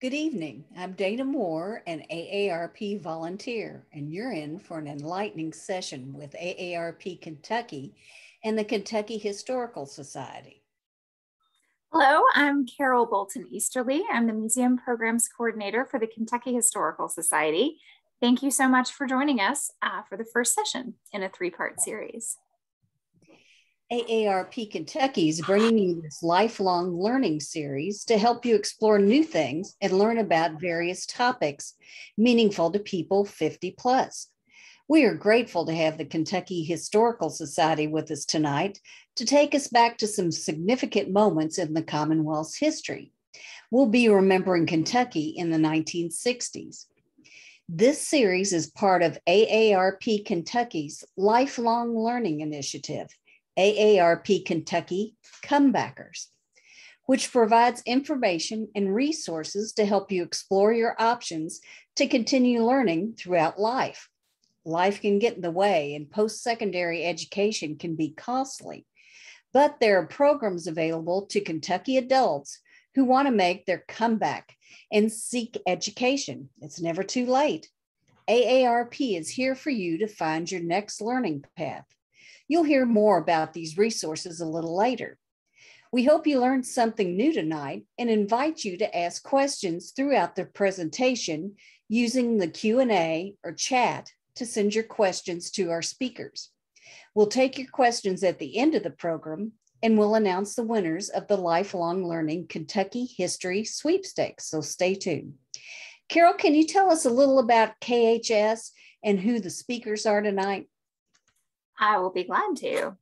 Good evening. I'm Dana Moore, an AARP volunteer, and you're in for an enlightening session with AARP Kentucky and the Kentucky Historical Society. Hello, I'm Carol Bolton Easterly. I'm the Museum Programs Coordinator for the Kentucky Historical Society. Thank you so much for joining us uh, for the first session in a three-part series. AARP Kentucky is bringing you this lifelong learning series to help you explore new things and learn about various topics meaningful to people 50 plus. We are grateful to have the Kentucky Historical Society with us tonight to take us back to some significant moments in the Commonwealth's history. We'll be remembering Kentucky in the 1960s. This series is part of AARP Kentucky's Lifelong Learning Initiative AARP Kentucky Comebackers, which provides information and resources to help you explore your options to continue learning throughout life. Life can get in the way, and post secondary education can be costly. But there are programs available to Kentucky adults who want to make their comeback and seek education. It's never too late. AARP is here for you to find your next learning path. You'll hear more about these resources a little later. We hope you learned something new tonight and invite you to ask questions throughout the presentation using the Q&A or chat to send your questions to our speakers. We'll take your questions at the end of the program and we'll announce the winners of the Lifelong Learning Kentucky History Sweepstakes, so stay tuned. Carol, can you tell us a little about KHS and who the speakers are tonight? I will be glad to.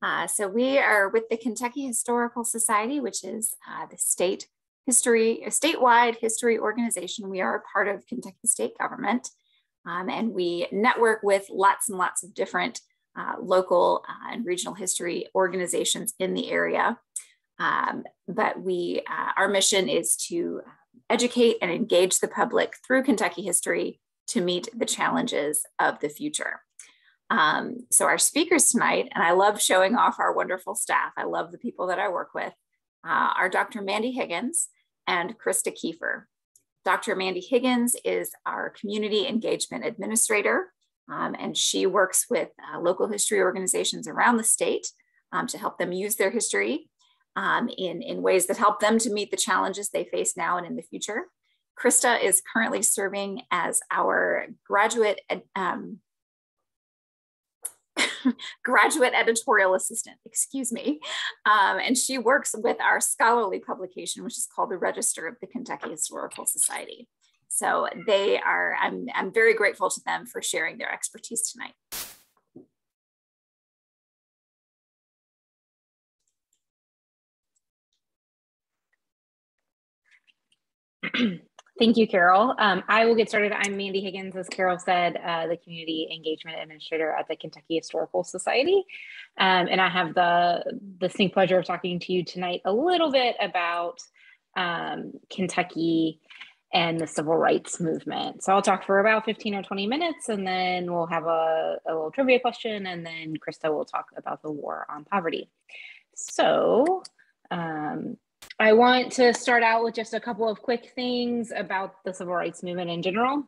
Uh, so we are with the Kentucky Historical Society, which is uh, the state history, a statewide history organization. We are a part of Kentucky state government, um, and we network with lots and lots of different uh, local uh, and regional history organizations in the area. Um, but we, uh, our mission is to educate and engage the public through Kentucky history to meet the challenges of the future. Um, so our speakers tonight, and I love showing off our wonderful staff. I love the people that I work with, uh, are Dr. Mandy Higgins and Krista Kiefer. Dr. Mandy Higgins is our community engagement administrator, um, and she works with uh, local history organizations around the state um, to help them use their history um, in, in ways that help them to meet the challenges they face now and in the future. Krista is currently serving as our graduate um, graduate editorial assistant, excuse me. Um, and she works with our scholarly publication, which is called the Register of the Kentucky Historical Society. So they are, I'm, I'm very grateful to them for sharing their expertise tonight. Thank you, Carol. Um, I will get started. I'm Mandy Higgins, as Carol said, uh, the Community Engagement Administrator at the Kentucky Historical Society. Um, and I have the distinct pleasure of talking to you tonight a little bit about um, Kentucky and the civil rights movement. So I'll talk for about 15 or 20 minutes and then we'll have a, a little trivia question and then Krista will talk about the war on poverty. So um, I want to start out with just a couple of quick things about the civil rights movement in general.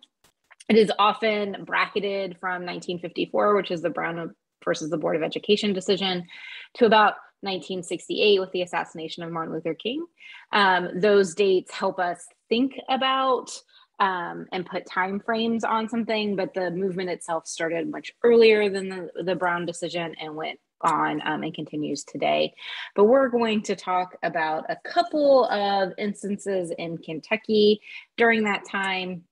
It is often bracketed from 1954, which is the Brown versus the Board of Education decision, to about 1968 with the assassination of Martin Luther King. Um, those dates help us think about um, and put time frames on something, but the movement itself started much earlier than the, the Brown decision and went on um, and continues today. But we're going to talk about a couple of instances in Kentucky during that time,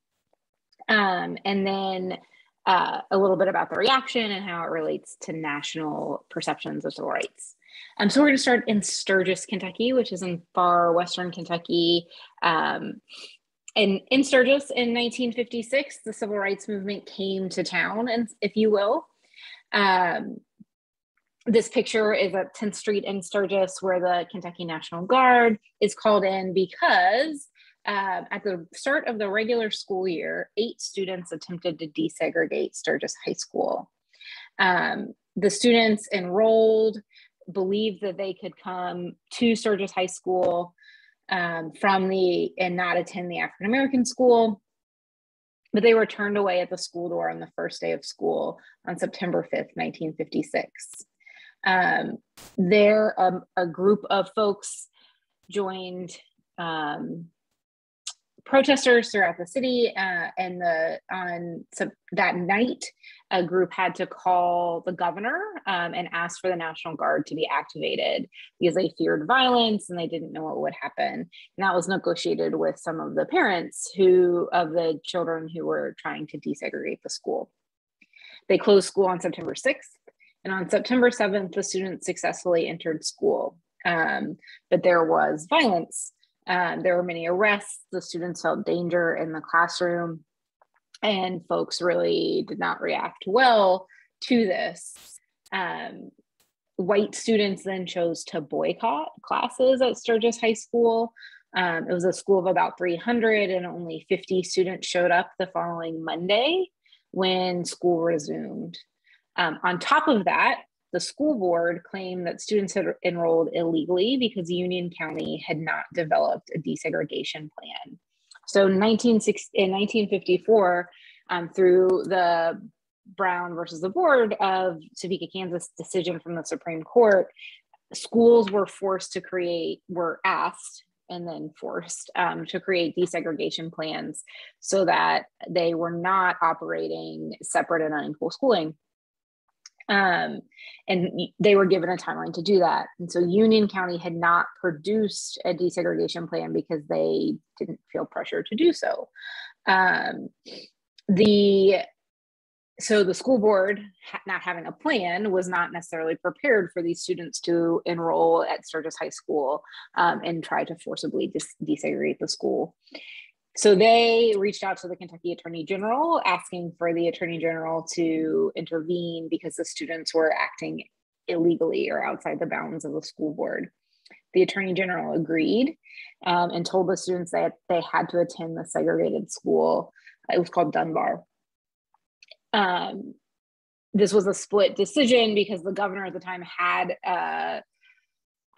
um, and then uh, a little bit about the reaction and how it relates to national perceptions of civil rights. Um, so we're going to start in Sturgis, Kentucky, which is in far western Kentucky. Um, and in Sturgis in 1956, the civil rights movement came to town, and if you will. Um, this picture is at 10th Street in Sturgis, where the Kentucky National Guard is called in because uh, at the start of the regular school year, eight students attempted to desegregate Sturgis High School. Um, the students enrolled believed that they could come to Sturgis High School um, from the and not attend the African American school. But they were turned away at the school door on the first day of school on September 5th, 1956. Um, there, um, a group of folks joined um, protesters throughout the city uh, and the on so that night a group had to call the governor um, and ask for the national guard to be activated because they feared violence and they didn't know what would happen. And that was negotiated with some of the parents who of the children who were trying to desegregate the school. They closed school on september 6th and on september 7th the students successfully entered school um, but there was violence um, there were many arrests. The students felt danger in the classroom, and folks really did not react well to this. Um, white students then chose to boycott classes at Sturgis High School. Um, it was a school of about 300, and only 50 students showed up the following Monday when school resumed. Um, on top of that, the school board claimed that students had enrolled illegally because Union County had not developed a desegregation plan. So in, 1954, um, through the Brown versus the board of Topeka, Kansas decision from the Supreme Court, schools were forced to create, were asked and then forced um, to create desegregation plans so that they were not operating separate and unequal schooling. Um, and they were given a timeline to do that. And so Union County had not produced a desegregation plan because they didn't feel pressure to do so. Um, the so the school board not having a plan was not necessarily prepared for these students to enroll at Sturgis High School um, and try to forcibly desegregate the school. So they reached out to the Kentucky Attorney General asking for the Attorney General to intervene because the students were acting illegally or outside the bounds of the school board. The Attorney General agreed um, and told the students that they had to attend the segregated school. It was called Dunbar. Um, this was a split decision because the governor at the time had uh,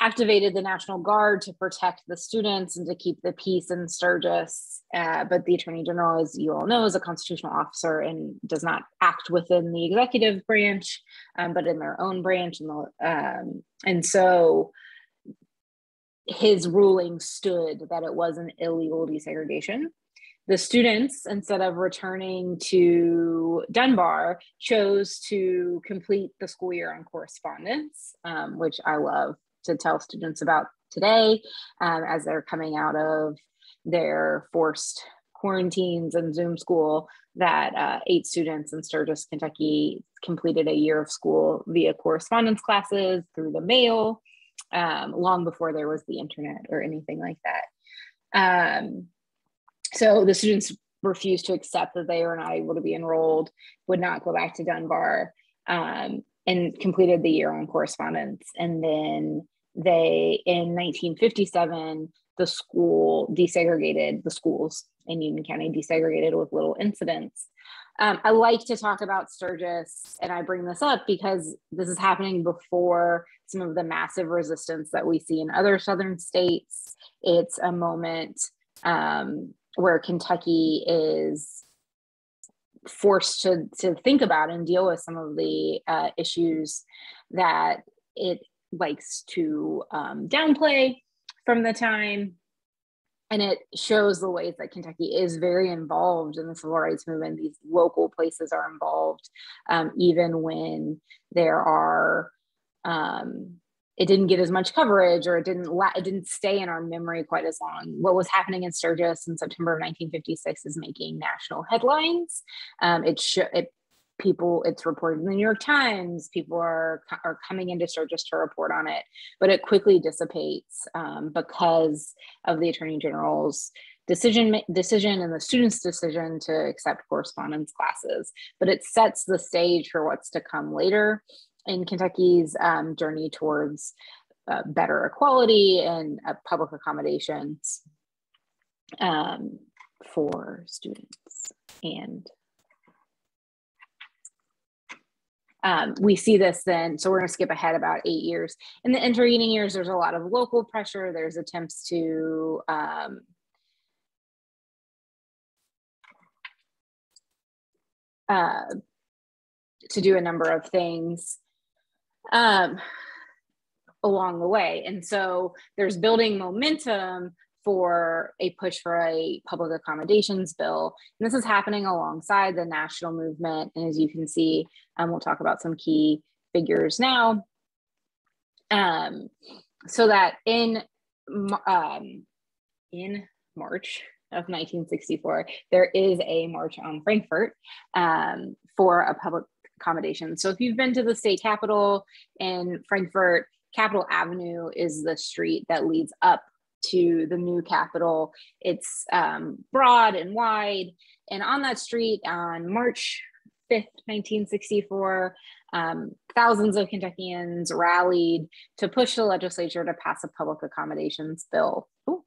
activated the National Guard to protect the students and to keep the peace in Sturgis. Uh, but the Attorney General, as you all know, is a constitutional officer and does not act within the executive branch, um, but in their own branch. And, the, um, and so his ruling stood that it was an illegal desegregation. The students, instead of returning to Dunbar, chose to complete the school year on correspondence, um, which I love to tell students about today um, as they're coming out of their forced quarantines and Zoom school that uh, eight students in Sturgis, Kentucky completed a year of school via correspondence classes through the mail, um, long before there was the internet or anything like that. Um, so the students refused to accept that they were not able to be enrolled, would not go back to Dunbar, um, and completed the year on correspondence. And then they in 1957 the school desegregated the schools in union county desegregated with little incidents. Um, i like to talk about sturgis and i bring this up because this is happening before some of the massive resistance that we see in other southern states. It's a moment um, where kentucky is forced to, to think about and deal with some of the uh, issues that it likes to um, downplay from the time. And it shows the ways that Kentucky is very involved in the civil rights movement. These local places are involved, um, even when there are, um, it didn't get as much coverage or it didn't la- it didn't stay in our memory quite as long. What was happening in Sturgis in September of 1956 is making national headlines. Um, it, sh- it people it's reported in the new york times people are are coming into Sturgis to report on it but it quickly dissipates um, because of the attorney general's decision decision and the students decision to accept correspondence classes. But it sets the stage for what's to come later in kentucky's um, journey towards uh, better equality and uh, public accommodations um, for students and um, we see this then, so we're going to skip ahead about eight years. In the intervening years, there's a lot of local pressure. There's attempts to um, uh, to do a number of things um, along the way. And so there's building momentum for a push for a public accommodations bill. And this is happening alongside the national movement. And as you can see, um, we'll talk about some key figures now. Um, so that in um, in March of 1964, there is a march on Frankfort um, for a public accommodation. So if you've been to the state capitol in Frankfort, Capitol Avenue is the street that leads up to the new capitol. It's um, broad and wide. And on that street on March 5th, 1964, um, thousands of Kentuckians rallied to push the legislature to pass a public accommodations bill. Ooh.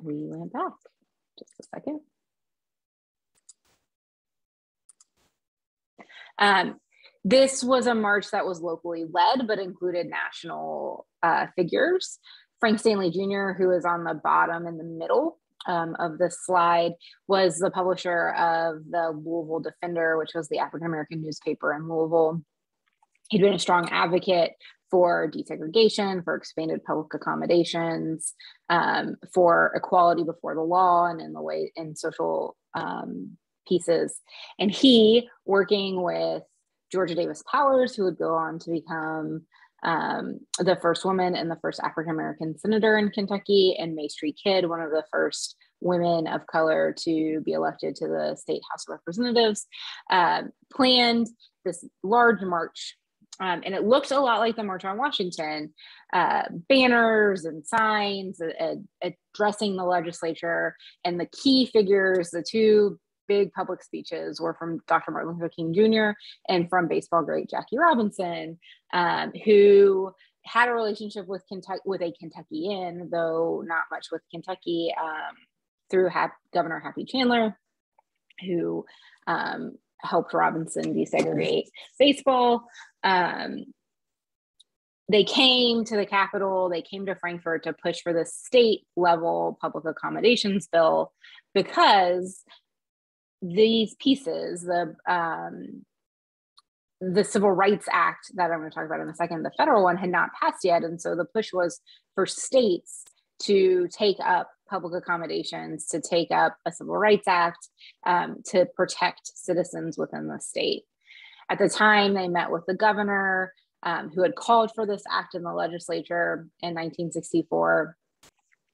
We went back just a second. Um, this was a march that was locally led, but included national uh, figures. Frank Stanley Jr., who is on the bottom in the middle um, of this slide, was the publisher of the Louisville Defender, which was the African American newspaper in Louisville. He'd been a strong advocate for desegregation, for expanded public accommodations, um, for equality before the law, and in the way in social um, pieces. And he, working with Georgia Davis Powers, who would go on to become um, the first woman and the first African American senator in Kentucky, and Mae Street Kidd, one of the first women of color to be elected to the state House of Representatives, uh, planned this large march. Um, and it looked a lot like the March on Washington uh, banners and signs uh, addressing the legislature. And the key figures, the two big public speeches were from Dr. Martin Luther King Jr. and from baseball great Jackie Robinson, um, who had a relationship with Kentucky with a Kentuckian, though not much with Kentucky, um, through Governor Happy Chandler, who um, helped Robinson desegregate baseball. Um, they came to the Capitol, they came to Frankfort to push for the state level public accommodations bill because these pieces, the um, the Civil Rights Act that I'm going to talk about in a second, the federal one had not passed yet, and so the push was for states to take up public accommodations, to take up a Civil Rights Act, um, to protect citizens within the state. At the time, they met with the governor, um, who had called for this act in the legislature in 1964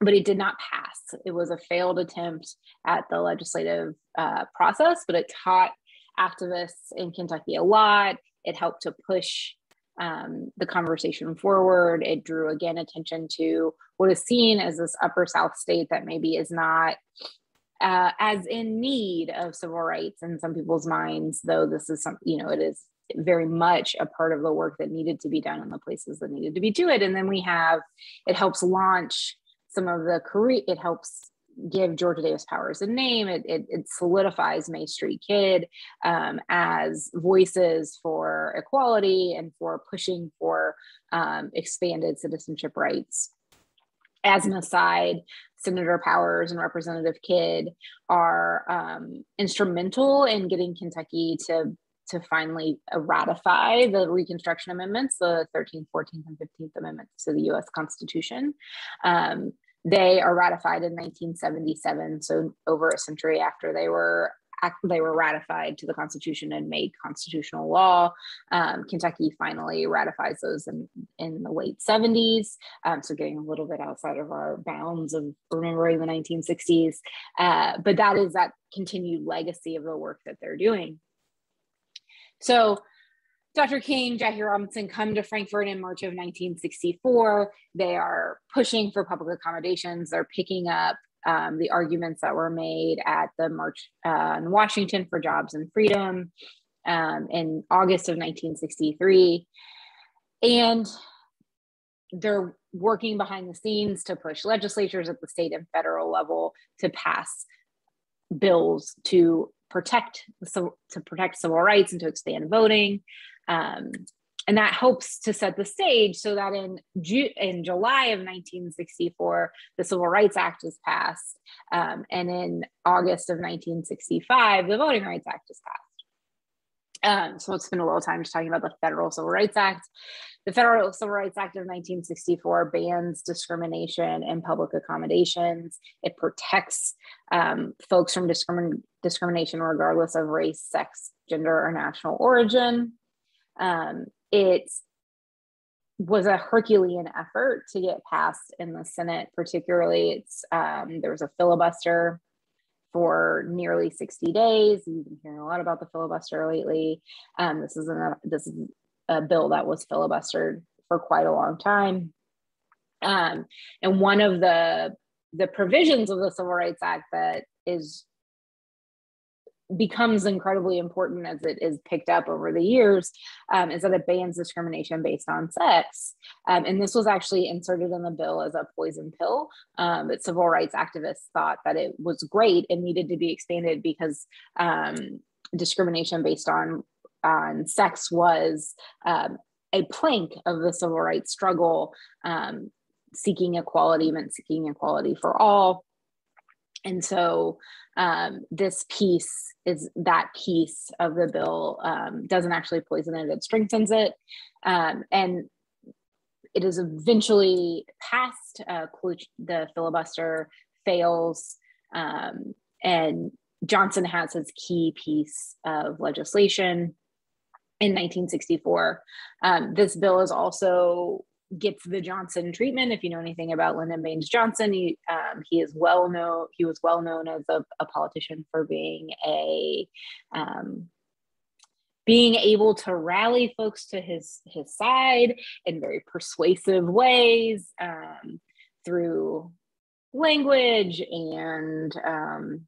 but it did not pass. It was a failed attempt at the legislative uh, process, but it taught activists in Kentucky a lot. It helped to push um, the conversation forward. It drew again attention to what is seen as this upper South state that maybe is not uh, as in need of civil rights in some people's minds, though this is some, you know, it is very much a part of the work that needed to be done in the places that needed to be do it. And then we have, it helps launch some of the career, it helps give Georgia Davis Powers a name. It, it, it solidifies Mae Street Kidd um, as voices for equality and for pushing for um, expanded citizenship rights. As an aside, Senator Powers and Representative Kidd are um, instrumental in getting Kentucky to to finally ratify the Reconstruction Amendments, the 13th, 14th, and 15th Amendments to the US Constitution. Um, they are ratified in 1977, so over a century after they were they were ratified to the Constitution and made constitutional law. Um, Kentucky finally ratifies those in, in the late 70s. Um, so getting a little bit outside of our bounds of remembering the 1960s. Uh, but that is that continued legacy of the work that they're doing. So Dr. King, Jackie Robinson come to Frankfort in March of 1964. They are pushing for public accommodations. They're picking up um, the arguments that were made at the March uh, in Washington for Jobs and Freedom um, in August of 1963. And they're working behind the scenes to push legislatures at the state and federal level to pass bills to protect so to protect civil rights and to expand voting. Um, and that helps to set the stage so that in Ju- in July of 1964, the Civil Rights Act is passed, um, and in August of 1965, the Voting Rights Act is passed. Um, so let's spend a little time just talking about the Federal Civil Rights Act. The Federal Civil Rights Act of 1964 bans discrimination in public accommodations. It protects um, folks from discrimin- discrimination regardless of race, sex, gender, or national origin. Um, it was a Herculean effort to get passed in the Senate, particularly. It's um, there was a filibuster for nearly 60 days. You've been hearing a lot about the filibuster lately. Um, this is a this is a bill that was filibustered for quite a long time. Um, and one of the the provisions of the Civil Rights Act that is becomes incredibly important as it is picked up over the years um, is that it bans discrimination based on sex. Um, and this was actually inserted in the bill as a poison pill. Um, but civil rights activists thought that it was great and needed to be expanded because um, discrimination based on, on sex was um, a plank of the civil rights struggle. Um, seeking equality meant seeking equality for all. And so um, this piece is that piece of the bill um, doesn't actually poison it, it strengthens it. Um, and it is eventually passed. Uh, the filibuster fails, um, and Johnson has his key piece of legislation in 1964. Um, this bill is also gets the Johnson treatment. If you know anything about Lyndon Baines Johnson, he um, he is well known. He was well known as a, a politician for being a um, being able to rally folks to his his side in very persuasive ways um, through language and um,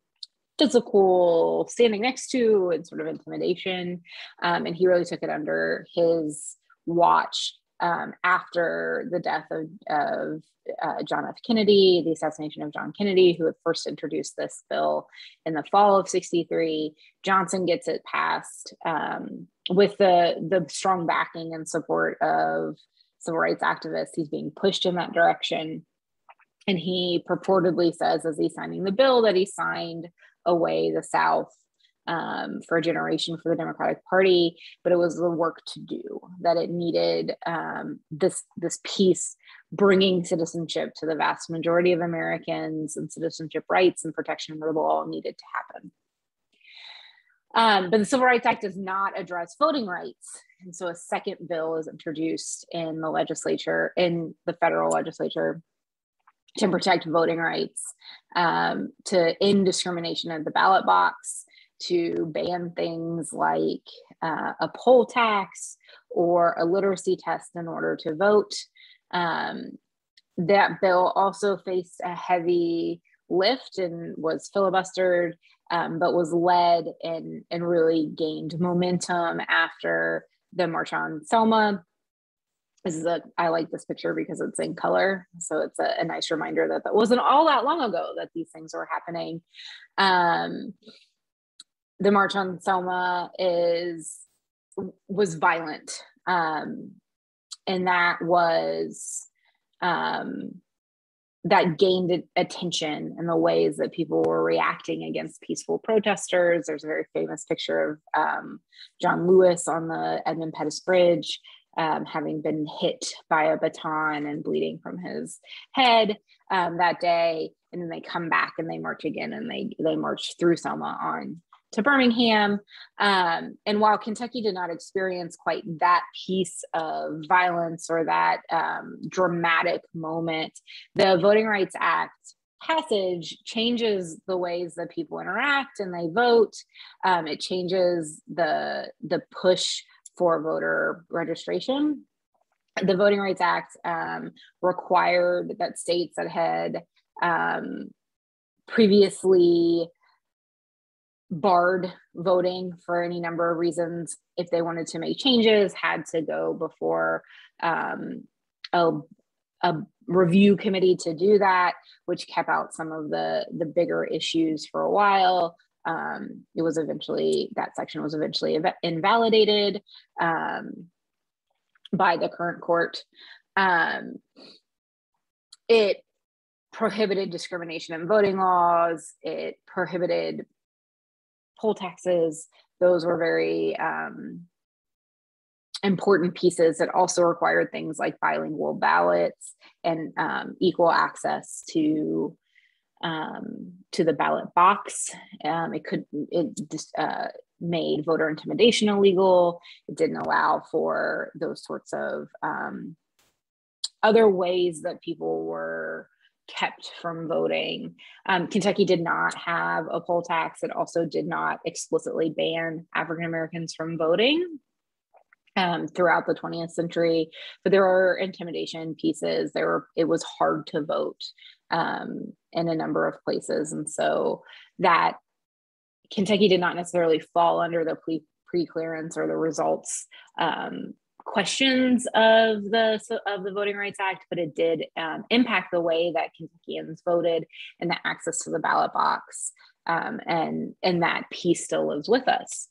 physical standing next to and sort of intimidation. Um, and he really took it under his watch um, after the death of, of uh, John F. Kennedy, the assassination of John Kennedy, who had first introduced this bill in the fall of 63. Johnson gets it passed um, with the, the strong backing and support of civil rights activists. He's being pushed in that direction. And he purportedly says, as he's signing the bill, that he signed away the South um, for a generation for the Democratic Party, but it was the work to do that it needed um, this this piece bringing citizenship to the vast majority of Americans and citizenship rights and protection under the law needed to happen. Um, but the Civil Rights Act does not address voting rights. And so a second bill is introduced in the legislature, in the federal legislature, to protect voting rights, um, to end discrimination at the ballot box, to ban things like uh, a poll tax or a literacy test in order to vote. Um, that bill also faced a heavy lift and was filibustered, um, but was led and, and really gained momentum after the March on Selma. This is a, I like this picture because it's in color. So it's a, a nice reminder that that wasn't all that long ago that these things were happening. Um, the March on Selma is was violent, um, and that was um, that gained attention in the ways that people were reacting against peaceful protesters. There's a very famous picture of um, John Lewis on the Edmund Pettus Bridge. Um, having been hit by a baton and bleeding from his head um, that day, and then they come back and they march again, and they they march through Selma on to Birmingham. Um, and while Kentucky did not experience quite that piece of violence or that um, dramatic moment, the Voting Rights Act passage changes the ways that people interact and they vote. Um, it changes the the push for voter registration. The Voting Rights Act um, required that states that had um, previously barred voting for any number of reasons if they wanted to make changes had to go before um, a, a review committee to do that which kept out some of the the bigger issues for a while um, it was eventually that section was eventually invalidated um, by the current court. Um, it prohibited discrimination in voting laws. It prohibited poll taxes. Those were very um, important pieces It also required things like bilingual ballots and um, equal access to um, to the ballot box. Um, it could it just uh, made voter intimidation illegal. It didn't allow for those sorts of um, other ways that people were kept from voting. Um, Kentucky did not have a poll tax. It also did not explicitly ban African Americans from voting um, throughout the 20th century. But there were intimidation pieces. There were it was hard to vote um, in a number of places, and so that Kentucky did not necessarily fall under the pre clearance or the results um, questions of the of the Voting Rights Act, but it did um, impact the way that Kentuckians voted and the access to the ballot box, um, and and that piece still lives with us.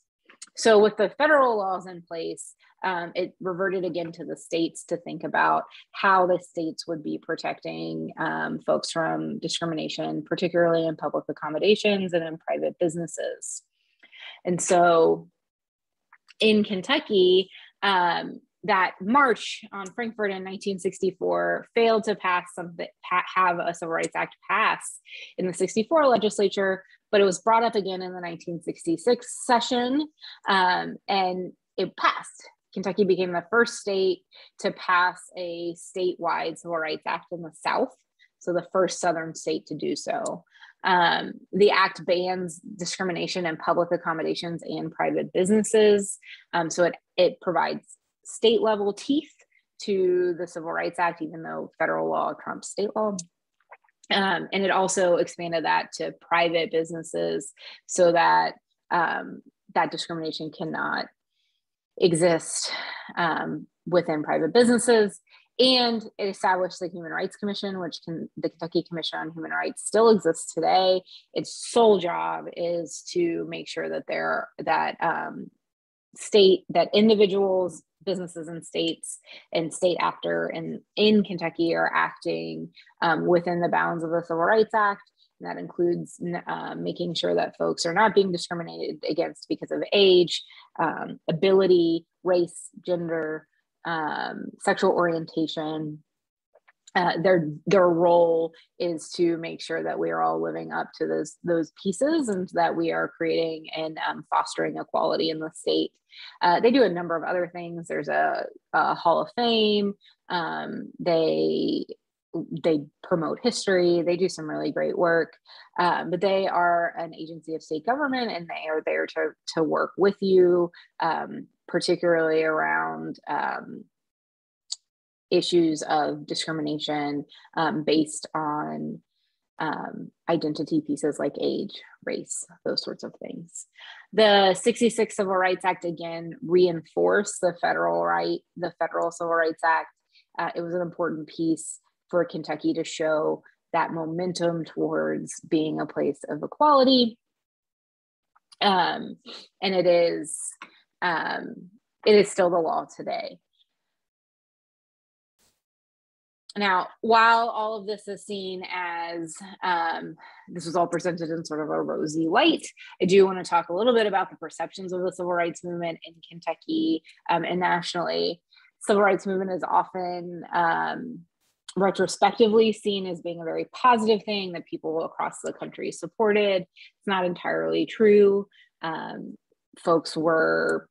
So with the federal laws in place, um, it reverted again to the states to think about how the states would be protecting um, folks from discrimination, particularly in public accommodations and in private businesses. And so in Kentucky, um, that march on Frankfort in 1964 failed to pass something, have a Civil Rights Act pass in the 64 legislature, but it was brought up again in the 1966 session um, and it passed. Kentucky became the first state to pass a statewide Civil Rights Act in the South, so the first Southern state to do so. Um, the act bans discrimination in public accommodations and private businesses. Um, so it, it provides state level teeth to the Civil Rights Act, even though federal law trumps state law. Um, and it also expanded that to private businesses so that um, that discrimination cannot exist um, within private businesses. And it established the Human Rights Commission, which can the Kentucky Commission on Human Rights still exists today. Its sole job is to make sure that there that um, state that individuals businesses and states and state actor in, in Kentucky are acting um, within the bounds of the Civil Rights Act. And that includes uh, making sure that folks are not being discriminated against because of age, um, ability, race, gender, um, sexual orientation, uh, their their role is to make sure that we are all living up to those those pieces and that we are creating and um, fostering equality in the state. Uh, they do a number of other things. There's a, a Hall of Fame. Um, they they promote history. They do some really great work, um, but they are an agency of state government, and they are there to to work with you, um, particularly around um, issues of discrimination um, based on um, identity pieces like age, race, those sorts of things. The 66 Civil Rights Act again reinforced the federal right, the federal Civil Rights Act. Uh, it was an important piece for Kentucky to show that momentum towards being a place of equality. Um, and it is um, it is still the law today. Now, while all of this is seen as um, this was all presented in sort of a rosy light, I do want to talk a little bit about the perceptions of the civil rights movement in Kentucky um, and nationally. Civil rights movement is often um, retrospectively seen as being a very positive thing that people across the country supported. It's not entirely true. Um, folks were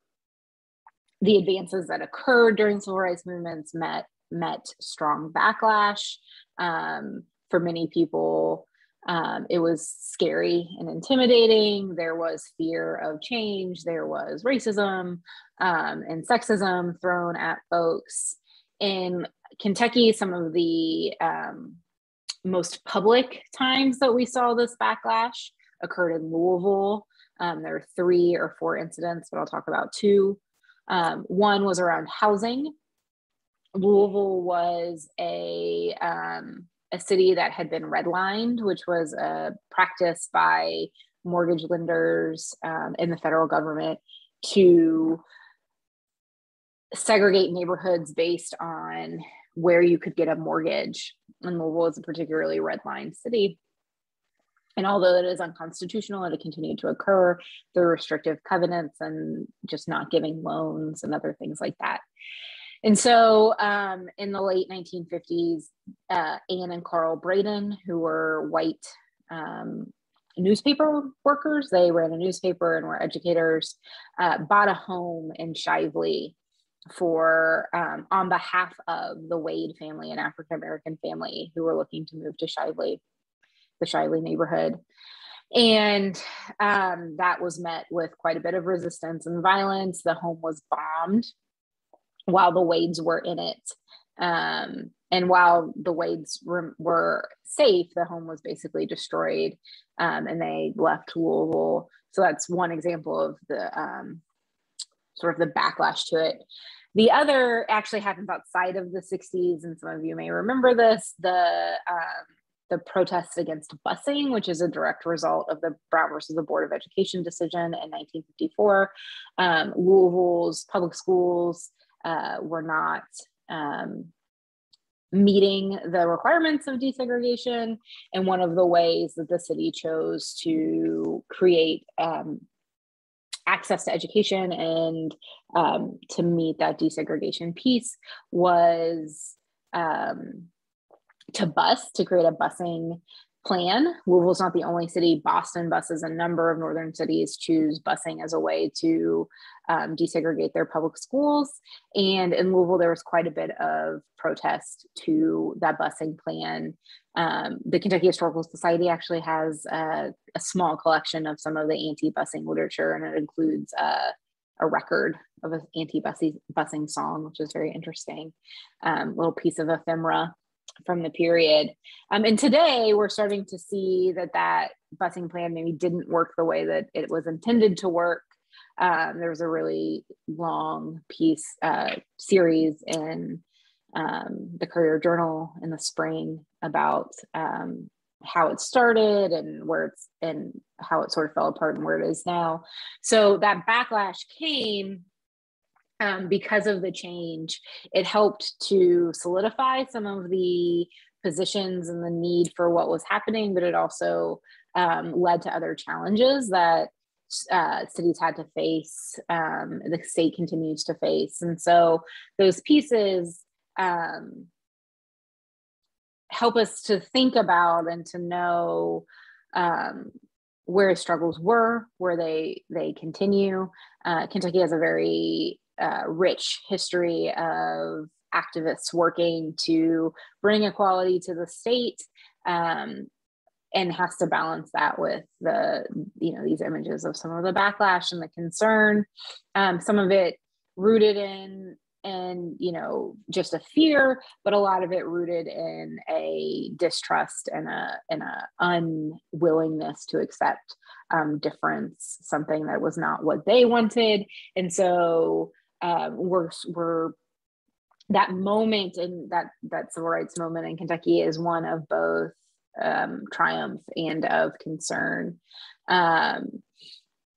the advances that occurred during civil rights movements met met strong backlash um, for many people. Um, it was scary and intimidating. There was fear of change. There was racism um, and sexism thrown at folks. In Kentucky, some of the um, most public times that we saw this backlash occurred in Louisville. Um, there were three or four incidents, but I'll talk about two. Um, one was around housing. Louisville was a um, a city that had been redlined, which was a practice by mortgage lenders um, and the federal government to segregate neighborhoods based on where you could get a mortgage. And Louisville is a particularly redline city. And although it is unconstitutional it continued to occur, are restrictive covenants and just not giving loans and other things like that. And so um, in the late 1950s, uh, Anne and Carl Braden, who were white um, newspaper workers, they ran a newspaper and were educators, uh, bought a home in Shively for um, on behalf of the Wade family, an African American family who were looking to move to Shively, the Shively neighborhood. And um, that was met with quite a bit of resistance and violence. The home was bombed while the Wades were in it. Um, and while the Wades were, were, safe, the home was basically destroyed um, and they left Louisville. So that's one example of the um, sort of the backlash to it. The other actually happens outside of the 60s, and some of you may remember this the um, the protests against busing, which is a direct result of the Brown versus the Board of Education decision in 1954. Um, Louisville's public schools uh, were not um, meeting the requirements of desegregation. And one of the ways that the city chose to create um, access to education and um, to meet that desegregation piece was um, to bus, to create a busing plan. Louisville's not the only city. Boston buses, a number of northern cities choose busing as a way to um, desegregate their public schools. And in Louisville, there was quite a bit of protest to that busing plan. Um, the Kentucky Historical Society actually has a, small collection of some of the anti-busing literature, and it includes uh, a record of an anti-busing song, which is very interesting. Um, little piece of ephemera from the period. Um, and today we're starting to see that that busing plan maybe didn't work the way that it was intended to work. Um, there was a really long piece uh, series in um, the Courier Journal in the spring about um, how it started and where it's and how it sort of fell apart and where it is now. So that backlash came um, because of the change, it helped to solidify some of the positions and the need for what was happening, but it also um, led to other challenges that uh, cities had to face, um, the state continues to face. And so those pieces um, help us to think about and to know um, where struggles were, where they they continue. Uh, Kentucky has a very uh, rich history of activists working to bring equality to the state um, and has to balance that with the you know these images of some of the backlash and the concern. Um, some of it rooted in and you know just a fear but a lot of it rooted in a distrust and a and a unwillingness to accept um, difference something that was not what they wanted. And so um, we're we're that moment and that that civil rights moment in Kentucky is one of both um, triumph and of concern. Um,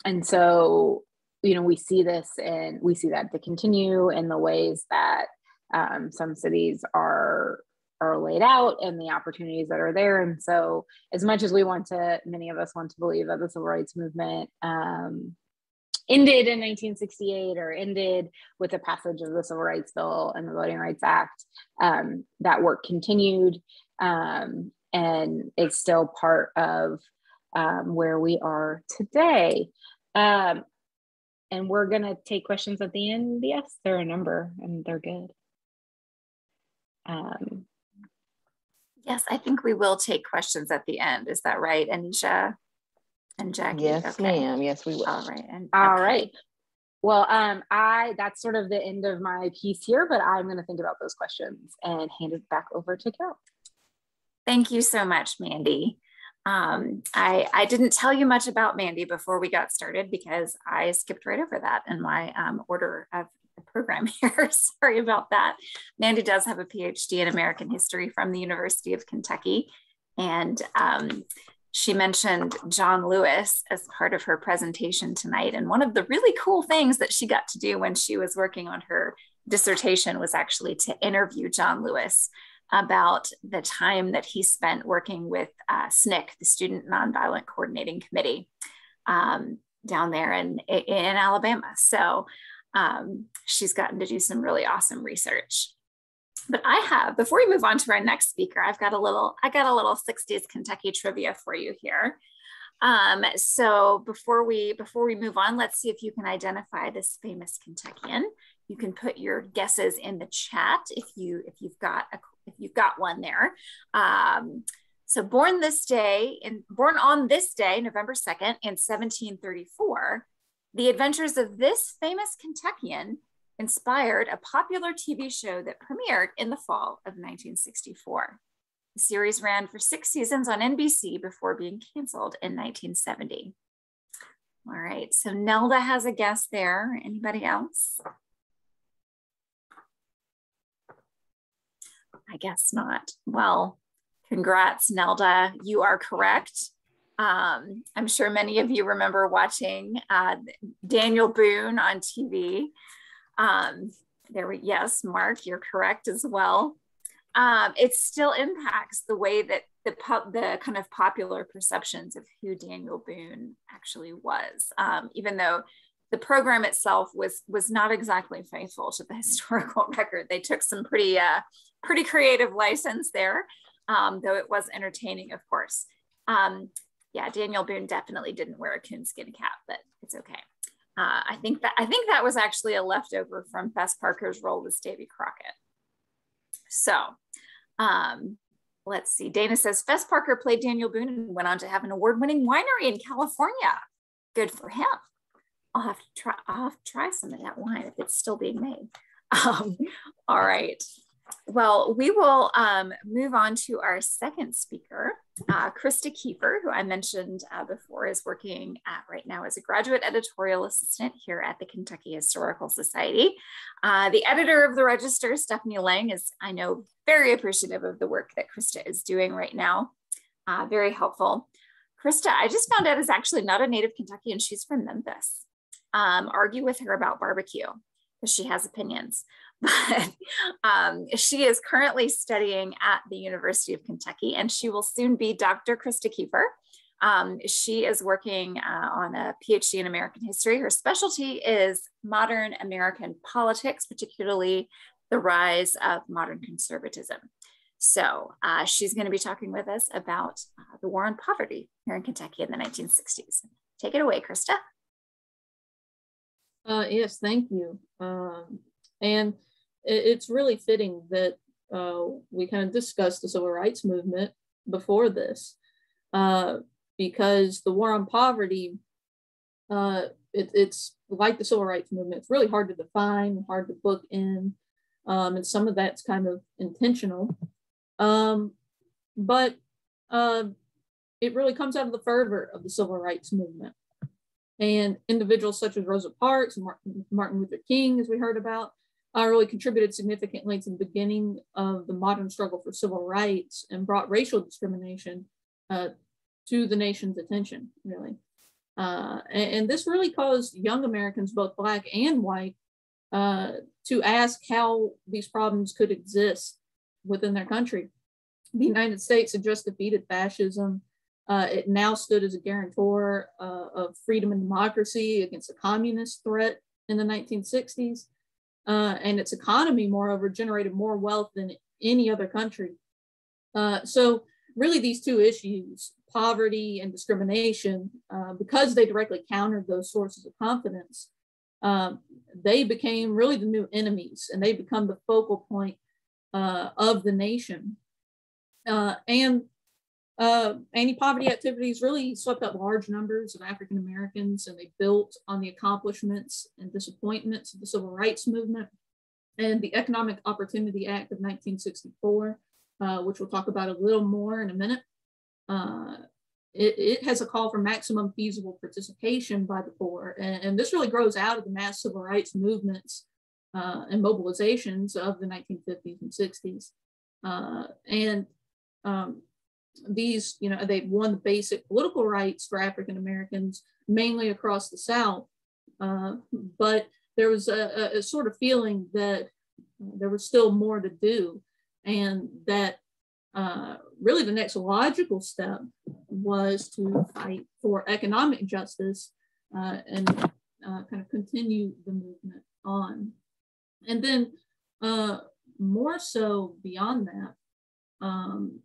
and so, you know, we see this and we see that to continue in the ways that um, some cities are are laid out and the opportunities that are there. And so, as much as we want to, many of us want to believe that the civil rights movement um, ended in 1968 or ended with the passage of the Civil Rights Bill and the Voting Rights Act, um, that work continued um, and it's still part of um, where we are today. Um, and we're going to take questions at the end. Yes, there are a number and they're good. Um, yes, I think we will take questions at the end. Is that right, Anisha? And Jackie. Yes, okay. ma'am. Yes, we will. All right. And, All okay. right. Well, um, I that's sort of the end of my piece here, but I'm going to think about those questions and hand it back over to Carol. Thank you so much, Mandy. Um, I, I didn't tell you much about Mandy before we got started because I skipped right over that in my um, order of the program here. Sorry about that. Mandy does have a PhD in American history from the University of Kentucky. And um, she mentioned John Lewis as part of her presentation tonight. And one of the really cool things that she got to do when she was working on her dissertation was actually to interview John Lewis about the time that he spent working with uh, SNCC, the Student Nonviolent Coordinating Committee, um, down there in, in Alabama. So um, she's gotten to do some really awesome research. But I have, before we move on to our next speaker, I've got a little, I got a little 60s Kentucky trivia for you here. Um, so before we before we move on, let's see if you can identify this famous Kentuckian. You can put your guesses in the chat if you if you've got a, if you've got one there. Um, so born this day and born on this day, November 2nd in 1734, the adventures of this famous Kentuckian inspired a popular TV show that premiered in the fall of 1964. The series ran for six seasons on NBC before being canceled in 1970. All right, so Nelda has a guess there. Anybody else? I guess not. Well, congrats, Nelda. You are correct. Um, I'm sure many of you remember watching uh, Daniel Boone on TV. Um, there we, yes, Mark, you're correct as well. Um, it still impacts the way that the pub, the kind of popular perceptions of who Daniel Boone actually was, um, even though the program itself was was not exactly faithful to the historical record. They took some pretty uh, pretty creative license there, um, though it was entertaining, of course. Um, yeah, Daniel Boone definitely didn't wear a coonskin cap, but it's okay. Uh, I think that I think that was actually a leftover from Fess Parker's role as Davy Crockett. So um, let's see. Dana says Fess Parker played Daniel Boone and went on to have an award-winning winery in California. Good for him. I'll have to try. I'll have to try some of that wine if it's still being made. Um, all right. Well, we will um, move on to our second speaker, uh, Krista Kiefer, who I mentioned uh, before is working at, right now as a graduate editorial assistant here at the Kentucky Historical Society. Uh, the editor of the Register, Stephanie Lang, is, I know, very appreciative of the work that Krista is doing right now. Uh, very helpful. Krista, I just found out is actually not a native Kentuckian. She's from Memphis. Um, argue with her about barbecue because she has opinions but um, she is currently studying at the University of Kentucky and she will soon be Dr. Krista Kiefer. Um, she is working uh, on a PhD in American history. Her specialty is modern American politics, particularly the rise of modern conservatism. So uh, she's going to be talking with us about uh, the war on poverty here in Kentucky in the 1960s. Take it away, Krista. Uh, yes, thank you. Um, and it's really fitting that uh, we kind of discussed the civil rights movement before this, uh, because the war on poverty, uh, it, it's like the civil rights movement. It's really hard to define, hard to book in, um, and some of that's kind of intentional. Um, but uh, it really comes out of the fervor of the civil rights movement. And individuals such as Rosa Parks and Martin Luther King, as we heard about, uh, really contributed significantly to the beginning of the modern struggle for civil rights and brought racial discrimination uh, to the nation's attention, really. Uh, and, and, this really caused young Americans, both Black and white, uh, to ask how these problems could exist within their country. The United States had just defeated fascism. Uh, it now stood as a guarantor uh, of freedom and democracy against a communist threat in the 1960s uh, and its economy, moreover, generated more wealth than any other country. Uh, so, really, these two issues, poverty and discrimination, uh, because they directly countered those sources of confidence, um, they became really the new enemies and they become the focal point uh, of the nation. Uh, and uh, anti-poverty activities really swept up large numbers of African Americans and they built on the accomplishments and disappointments of the civil rights movement and the Economic Opportunity Act of 1964, uh, which we'll talk about a little more in a minute. Uh, it, it, has a call for maximum feasible participation by the poor. And, and this really grows out of the mass civil rights movements uh, and mobilizations of the 1950s and 60s. Uh, and um, these, you know, they won the basic political rights for African Americans, mainly across the South. Uh, but there was a, a, sort of feeling that there was still more to do, and that uh, really the next logical step was to fight for economic justice uh, and uh, kind of continue the movement on. And then uh, more so beyond that, um,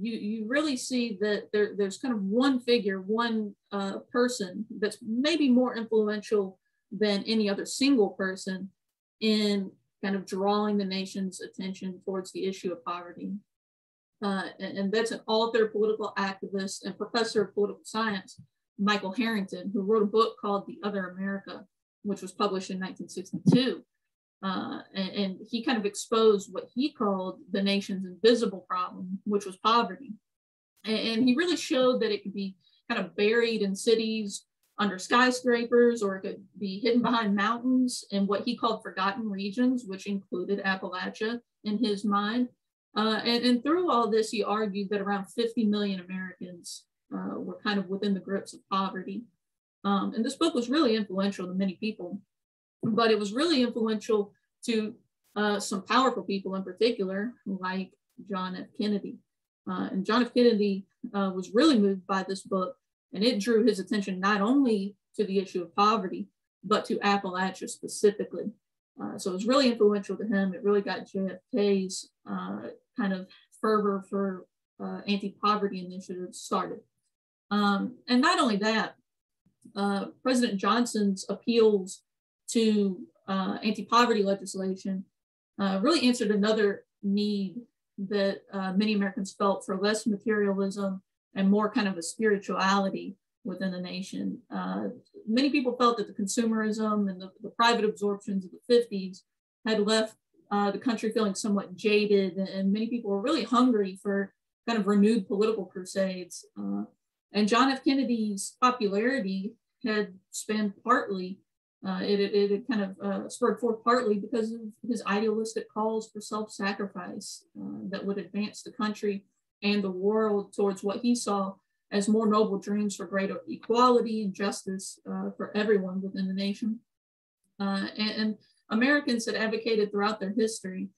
you, you really see that there, there's kind of one figure, one uh, person that's maybe more influential than any other single person in kind of drawing the nation's attention towards the issue of poverty. Uh, and, and, that's an author, political activist, and professor of political science, Michael Harrington, who wrote a book called The Other America, which was published in 1962. Uh, and, and, he kind of exposed what he called the nation's invisible problem, which was poverty. And, and, he really showed that it could be kind of buried in cities under skyscrapers, or it could be hidden behind mountains in what he called forgotten regions, which included Appalachia in his mind. Uh, and, and, through all this, he argued that around 50 million Americans uh, were kind of within the grips of poverty. Um, and this book was really influential to many people but it was really influential to uh, some powerful people in particular, like John F. Kennedy. Uh, and John F. Kennedy uh, was really moved by this book, and it drew his attention not only to the issue of poverty, but to Appalachia specifically. Uh, so it was really influential to him. It really got JFK's uh, kind of fervor for uh, anti-poverty initiatives started. Um, and not only that, President Johnson's appeals to uh, anti-poverty legislation uh, really answered another need that uh, many Americans felt for less materialism and more kind of a spirituality within the nation. Uh, many people felt that the consumerism and the, the private absorptions of the 50s had left uh, the country feeling somewhat jaded, and many people were really hungry for kind of renewed political crusades. Uh, and John F. Kennedy's popularity had spanned partly uh, it, it, it, kind of uh, spurred forth partly because of his idealistic calls for self-sacrifice uh, that would advance the country and the world towards what he saw as more noble dreams for greater equality and justice uh, for everyone within the nation. Uh, and, and, Americans had advocated throughout their history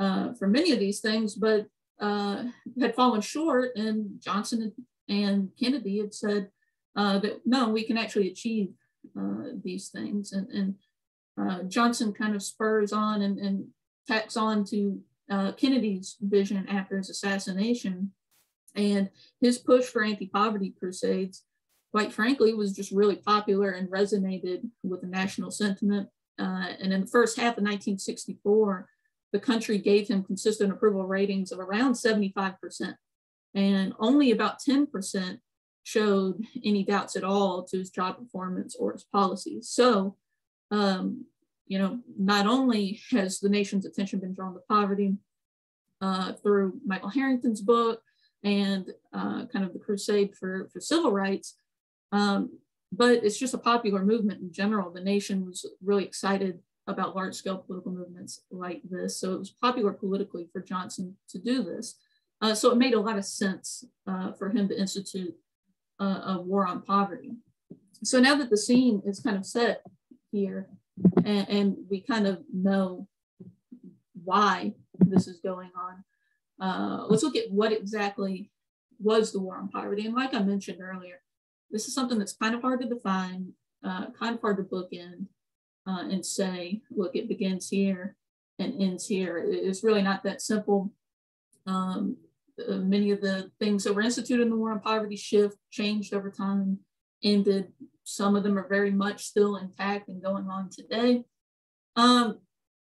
uh, for many of these things, but had fallen short. And Johnson and Kennedy had said that no, we can actually achieve uh, these things. And, and uh, Johnson kind of spurs on and, and tacks on to uh, Kennedy's vision after his assassination. And his push for anti poverty crusades, quite frankly, was just really popular and resonated with the national sentiment. Uh, and in the first half of 1964, the country gave him consistent approval ratings of around 75%. And only about 10% showed any doubts at all to his job performance or his policies. So, um, you know, not only has the nation's attention been drawn to poverty uh, through Michael Harrington's book and uh, kind of the crusade for, for civil rights, um, but it's just a popular movement in general. The nation was really excited about large scale political movements like this. So it was popular politically for Johnson to do this. Uh, so it made a lot of sense uh, for him to institute a, a war on poverty. So now that the scene is kind of set here and, and we kind of know why this is going on, uh, let's look at what exactly was the war on poverty. And like I mentioned earlier, this is something that's kind of hard to define, uh, kind of hard to bookend uh, and say, look, it begins here and ends here. It's really not that simple. Um, uh, many of the things that were instituted in the war on poverty shift, changed over time, ended. Some of them are very much still intact and going on today. Um,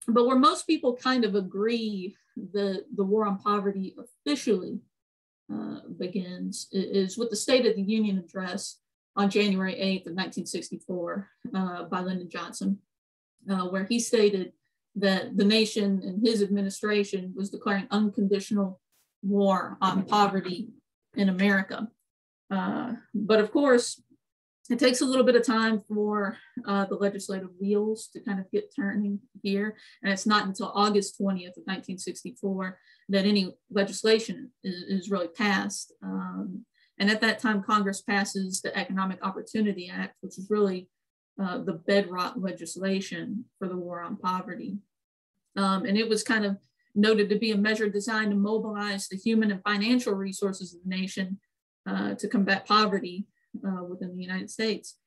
but where most people kind of agree that the war on poverty officially uh, begins is with the State of the Union address on January 8th of 1964 uh, by Lyndon Johnson, uh, where he stated that the nation and his administration was declaring unconditional war on poverty in America. Uh, but of course, it takes a little bit of time for uh, the legislative wheels to kind of get turning here. And it's not until August 20th of 1964 that any legislation is, is really passed. Um, and at that time, Congress passes the Economic Opportunity Act, which is really uh, the bedrock legislation for the war on poverty. Um, and it was kind of noted to be a measure designed to mobilize the human and financial resources of the nation uh, to combat poverty uh, within the United States.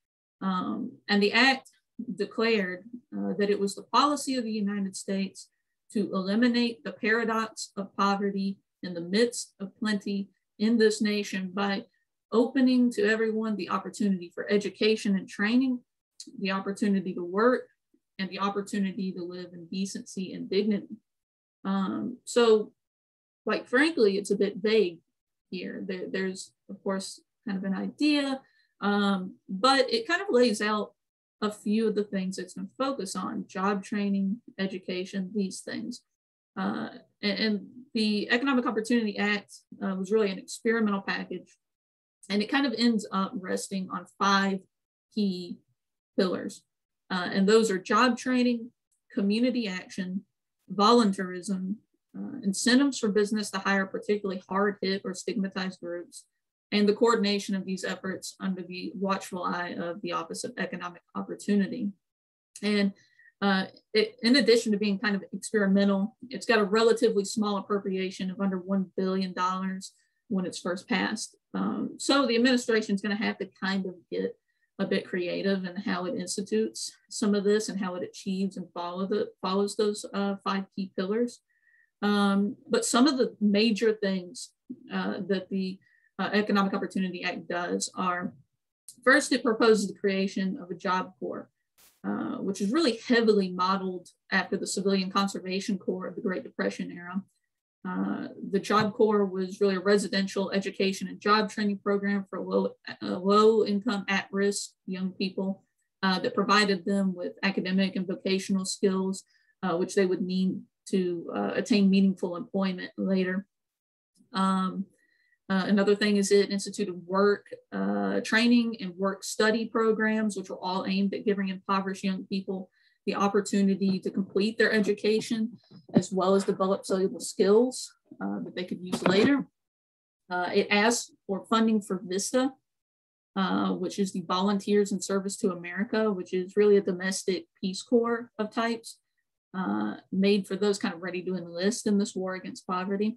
Um, and the act declared uh, that it was the policy of the United States to eliminate the paradox of poverty in the midst of plenty in this nation by opening to everyone the opportunity for education and training, the opportunity to work, and the opportunity to live in decency and dignity. Um, so, quite frankly, it's a bit vague here. There, there's, of course, kind of an idea, um, but it kind of lays out a few of the things it's going to focus on job training, education, these things. Uh, and, and, the Economic Opportunity Act uh, was really an experimental package, and it kind of ends up resting on five key pillars. Uh, and those are job training, community action, voluntarism, uh, incentives for business to hire particularly hard hit or stigmatized groups, and the coordination of these efforts under the watchful eye of the Office of Economic Opportunity. And uh, it, in addition to being kind of experimental, it's got a relatively small appropriation of under $1 billion when it's first passed. Um, so the administration is going to have to kind of get a bit creative in how it institutes some of this and how it achieves and follow the, follows those uh, five key pillars. Um, but some of the major things uh, that the uh, Economic Opportunity Act does are first, it proposes the creation of a Job Corps, uh, which is really heavily modeled after the Civilian Conservation Corps of the Great Depression era. Uh, the Job Corps was really a residential education and job training program for low, uh, low income, at risk young people uh, that provided them with academic and vocational skills, uh, which they would need to attain meaningful employment later. Um, uh, another thing is it instituted work uh, training and work study programs, which were all aimed at giving impoverished young people the opportunity to complete their education as well as develop valuable skills uh, that they could use later. Uh, it asks for funding for VISTA, uh, which is the Volunteers in Service to America, which is really a domestic Peace Corps of types uh, made for those kind of ready to enlist in this war against poverty.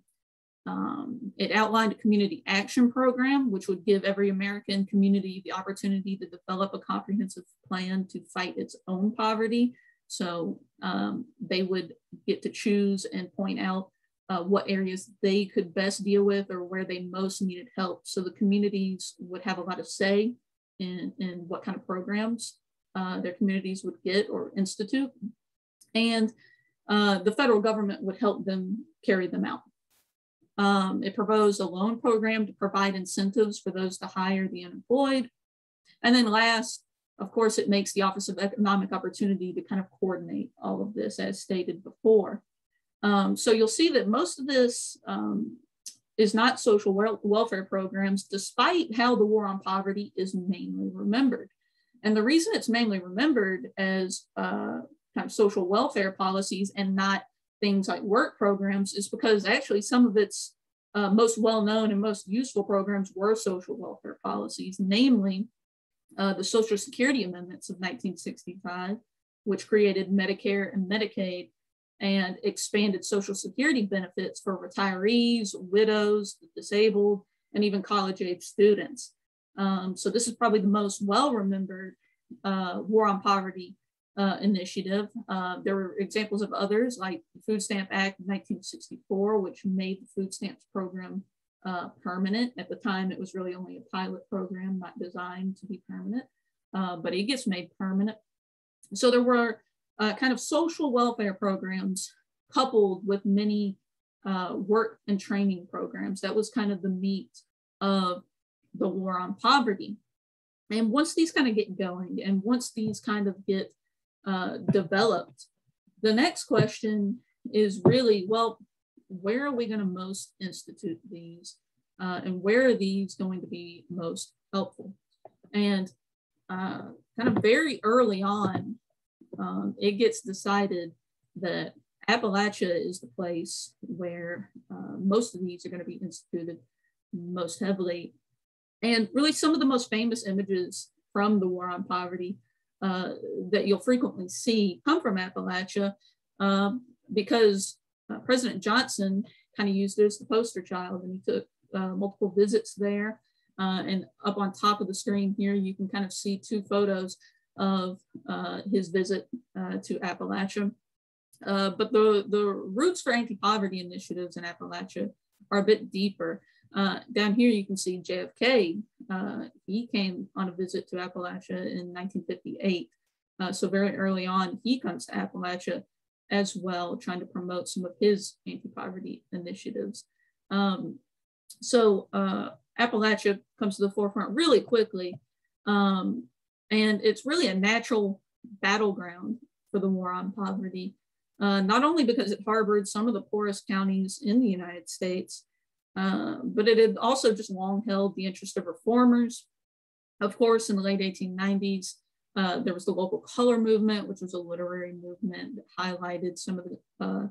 Um, it outlined a community action program, which would give every American community the opportunity to develop a comprehensive plan to fight its own poverty. So um, they would get to choose and point out uh, what areas they could best deal with or where they most needed help. So the communities would have a lot of say in, in what kind of programs uh, their communities would get or institute. And uh, the federal government would help them carry them out. Um, it proposed a loan program to provide incentives for those to hire the unemployed. And then last, of course, it makes the Office of Economic Opportunity to kind of coordinate all of this as stated before. Um, so you'll see that most of this um, is not social wel welfare programs, despite how the war on poverty is mainly remembered. And the reason it's mainly remembered as uh, kind of social welfare policies and not things like work programs is because actually some of its uh, most well-known and most useful programs were social welfare policies, namely uh, the Social Security Amendments of 1965, which created Medicare and Medicaid and expanded Social Security benefits for retirees, widows, the disabled, and even college-age students. Um, so this is probably the most well-remembered uh, war on poverty uh, initiative. Uh, there were examples of others like the Food Stamp Act of 1964, which made the food stamps program uh, permanent. At the time, it was really only a pilot program, not designed to be permanent, uh, but it gets made permanent. So there were uh, kind of social welfare programs coupled with many uh, work and training programs. That was kind of the meat of the war on poverty. And once these kind of get going, and once these kind of get uh, developed. The next question is really, well, where are we going to most institute these? Uh, and where are these going to be most helpful? And uh, kind of very early on, um, it gets decided that Appalachia is the place where uh, most of these are going to be instituted most heavily. And really, some of the most famous images from the War on Poverty uh, that you'll frequently see come from Appalachia um, because uh, President Johnson kind of used it as the poster child and he took uh, multiple visits there. Uh, and up on top of the screen here, you can kind of see two photos of uh, his visit to Appalachia. but the, the roots for anti-poverty initiatives in Appalachia are a bit deeper. Uh, down here, you can see JFK. Uh, he came on a visit to Appalachia in 1958. Uh, so very early on, he comes to Appalachia as well, trying to promote some of his anti-poverty initiatives. Um, so uh, Appalachia comes to the forefront really quickly. Um, and it's really a natural battleground for the war on poverty, uh, not only because it harbored some of the poorest counties in the United States, uh, but it had also just long held the interest of reformers. Of course, in the late 1890s, uh, there was the local color movement, which was a literary movement that highlighted some of the uh,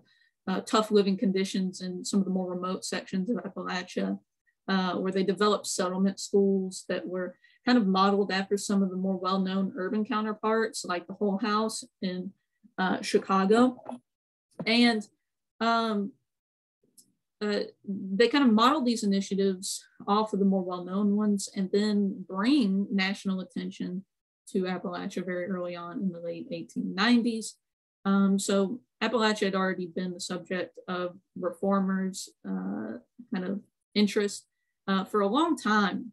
uh tough living conditions in some of the more remote sections of Appalachia, uh, where they developed settlement schools that were kind of modeled after some of the more well-known urban counterparts, like the Hull House in Chicago. And um, they kind of model these initiatives off of the more well-known ones and then bring national attention to Appalachia very early on in the late 1890s. Um, so Appalachia had already been the subject of reformers' uh, kind of interest uh, for a long time.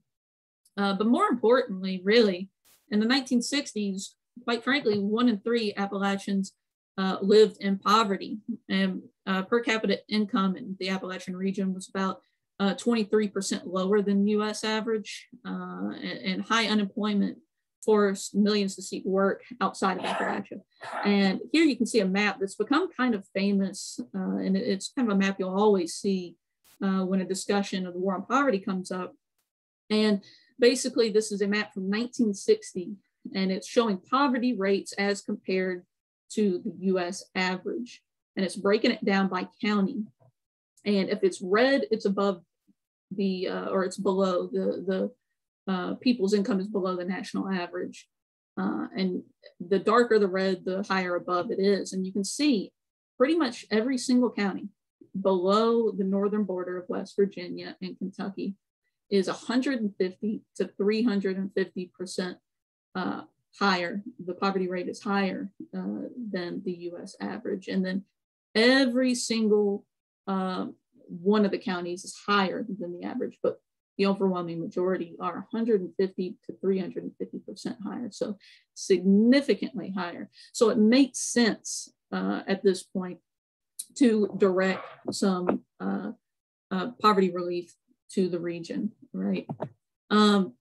Uh, but more importantly, really, in the 1960s, quite frankly, one in three Appalachians uh, lived in poverty. And uh, per capita income in the Appalachian region was about 23% uh, lower than US average, uh, and, and, high unemployment forced millions to seek work outside of Appalachia. And here you can see a map that's become kind of famous, uh, and it's kind of a map you'll always see when a discussion of the war on poverty comes up. And basically, this is a map from 1960, and it's showing poverty rates as compared to the US average. And it's breaking it down by county. And if it's red, it's above the, uh, or it's below the, the uh, people's income is below the national average. Uh, and the darker the red, the higher above it is. And you can see pretty much every single county below the northern border of West Virginia and Kentucky is 150 to 350 percent uh, higher, the poverty rate is higher uh, than the US average. And then every single uh, one of the counties is higher than the average, but the overwhelming majority are 150 to 350% higher. So significantly higher. So it makes sense uh, at this point to direct some uh, uh, poverty relief to the region, right? Um,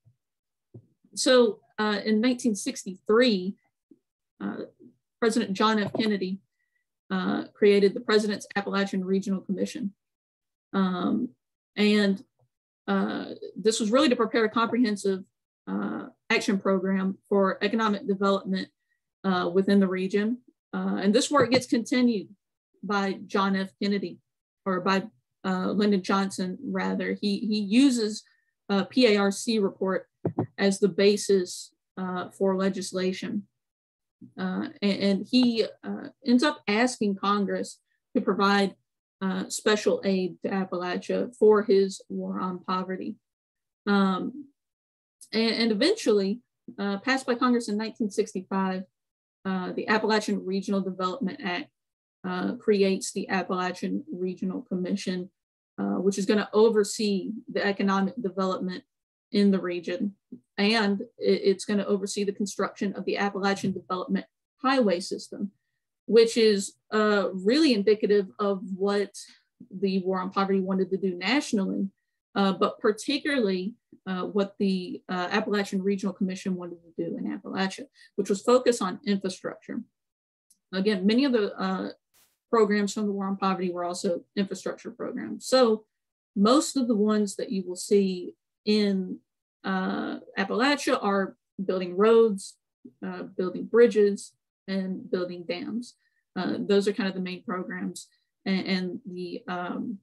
so uh, in 1963, uh, President John F. Kennedy uh, created the President's Appalachian Regional Commission. Um, and uh, this was really to prepare a comprehensive uh, action program for economic development within the region. and this work gets continued by John F. Kennedy, or by Lyndon Johnson, rather. He, he uses a PARC report as the basis uh, for legislation. Uh, and, and, he uh, ends up asking Congress to provide uh, special aid to Appalachia for his war on poverty. Um, and, and, eventually, uh, passed by Congress in 1965, uh, the Appalachian Regional Development Act creates the Appalachian Regional Commission, which is going to oversee the economic development in the region. And it's going to oversee the construction of the Appalachian Development Highway System, which is uh, really indicative of what the War on Poverty wanted to do nationally, uh, but particularly uh, what the uh, Appalachian Regional Commission wanted to do in Appalachia, which was focus on infrastructure. Again, many of the uh, programs from the War on Poverty were also infrastructure programs. So most of the ones that you will see in uh, Appalachia are building roads, uh, building bridges, and building dams. Uh, those are kind of the main programs. And, and the, um,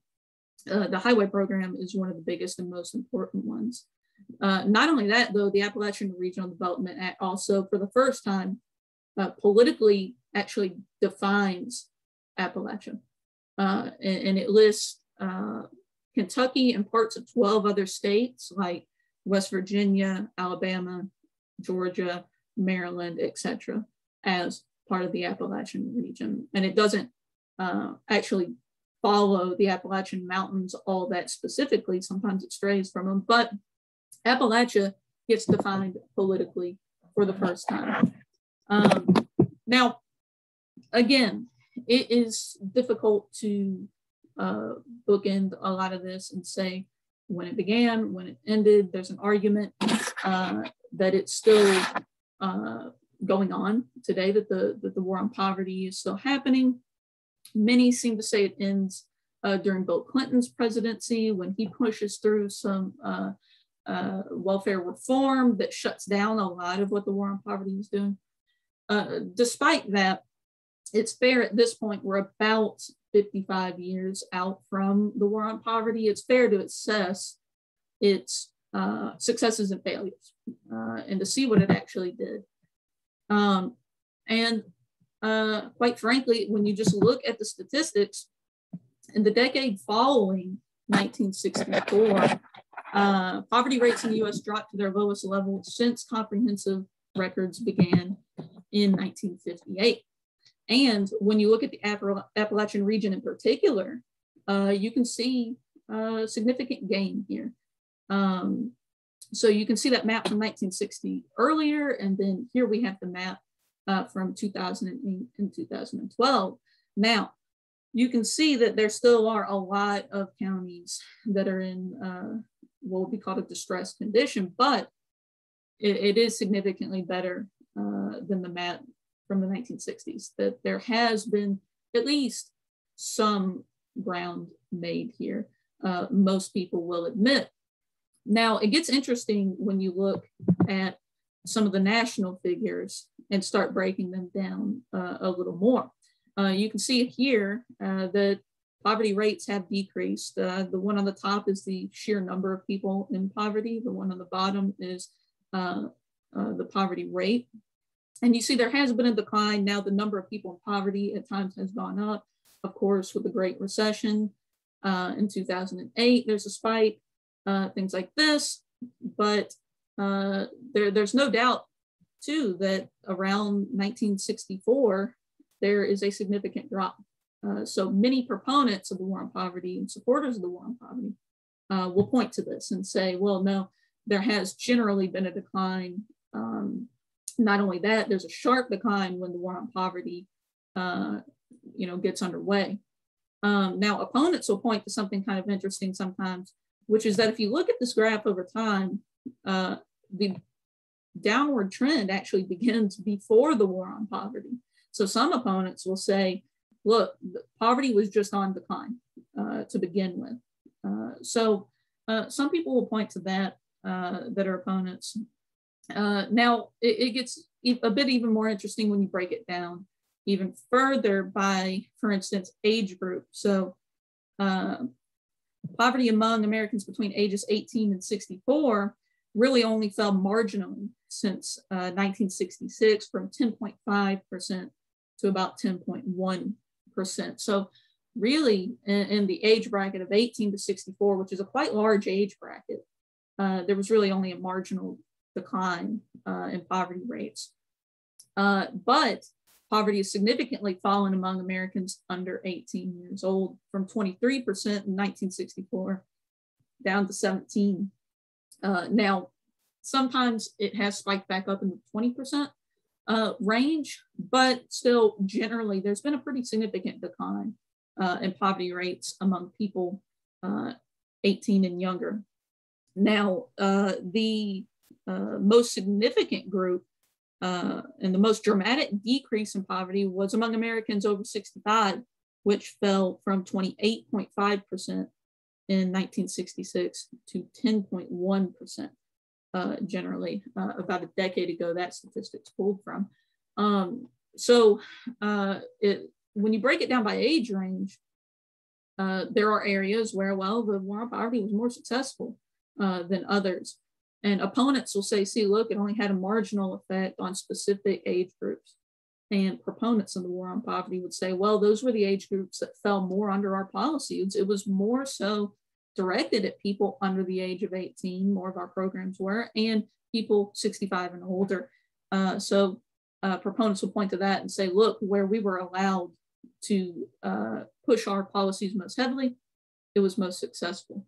uh, the highway program is one of the biggest and most important ones. Uh, not only that, though, the Appalachian Regional Development Act also, for the first time, uh, politically actually defines Appalachia. And, and, it lists Kentucky and parts of 12 other states like West Virginia, Alabama, Georgia, Maryland, etc., as part of the Appalachian region. And it doesn't uh, actually follow the Appalachian Mountains all that specifically. Sometimes it strays from them, but Appalachia gets defined politically for the first time. Um, now, again, it is difficult to uh, bookend a lot of this and say when it began, when it ended. There's an argument uh, that it's still uh, going on today, that the, that the war on poverty is still happening. Many seem to say it ends uh, during Bill Clinton's presidency when he pushes through some uh, uh, welfare reform that shuts down a lot of what the war on poverty is doing. Uh, despite that, it's fair at this point, we're about 55 years out from the war on poverty. It's fair to assess its uh, successes and failures uh, and to see what it actually did. Um, and uh, quite frankly, when you just look at the statistics, in the decade following 1964, uh, poverty rates in the US dropped to their lowest level since comprehensive records began in 1958. And when you look at the Appalachian region in particular, uh, you can see a significant gain here. Um, so you can see that map from 1960 earlier, and then here we have the map uh, from 2008 and 2012. Now, you can see that there still are a lot of counties that are in uh, what would be called a distressed condition, but it, it is significantly better uh, than the map from the 1960s, that there has been at least some ground made here. Uh, most people will admit. Now, it gets interesting when you look at some of the national figures and start breaking them down uh, a little more. Uh, you can see here uh, that poverty rates have decreased. Uh, the one on the top is the sheer number of people in poverty. The one on the bottom is uh, the poverty rate. And you see there has been a decline. Now the number of people in poverty at times has gone up. Of course, with the Great Recession uh, in 2008, there's a spike, uh, things like this. But uh, there, there's no doubt too that around 1964, there is a significant drop. Uh, so many proponents of the war on poverty and supporters of the war on poverty uh, will point to this and say, well, no, there has generally been a decline um, not only that, there's a sharp decline when the war on poverty, uh, you know, gets underway. Um, now, opponents will point to something kind of interesting sometimes, which is that if you look at this graph over time, uh, the downward trend actually begins before the war on poverty. So some opponents will say, look, poverty was just on decline uh, to begin with. Uh, so uh, some people will point to that, uh, that are opponents. Uh, now, it, it, gets a bit even more interesting when you break it down even further by, for instance, age group. So, uh, poverty among Americans between ages 18 and 64 really only fell marginally since uh, 1966 from 10.5% to about 10.1%. So, really, in, in, the age bracket of 18 to 64, which is a quite large age bracket, uh, there was really only a marginal decline uh, in poverty rates. Uh, but poverty has significantly fallen among Americans under 18 years old from 23% in 1964 down to 17. Uh, now, sometimes it has spiked back up in the 20% uh, range, but still generally there's been a pretty significant decline uh, in poverty rates among people uh, 18 and younger. Now, the uh, most significant group uh, and the most dramatic decrease in poverty was among Americans over 65, which fell from 28.5% in 1966 to 10.1% uh, generally. Uh, about a decade ago, that statistics pulled from. Um, so uh, it, when you break it down by age range, uh, there are areas where, well, the war on poverty was more successful than others. And opponents will say, see, look, it only had a marginal effect on specific age groups. And proponents of the war on poverty would say, well, those were the age groups that fell more under our policies. It was more so directed at people under the age of 18, more of our programs were, and people 65 and older. Uh, so uh, proponents will point to that and say, look, where we were allowed to uh, push our policies most heavily, it was most successful.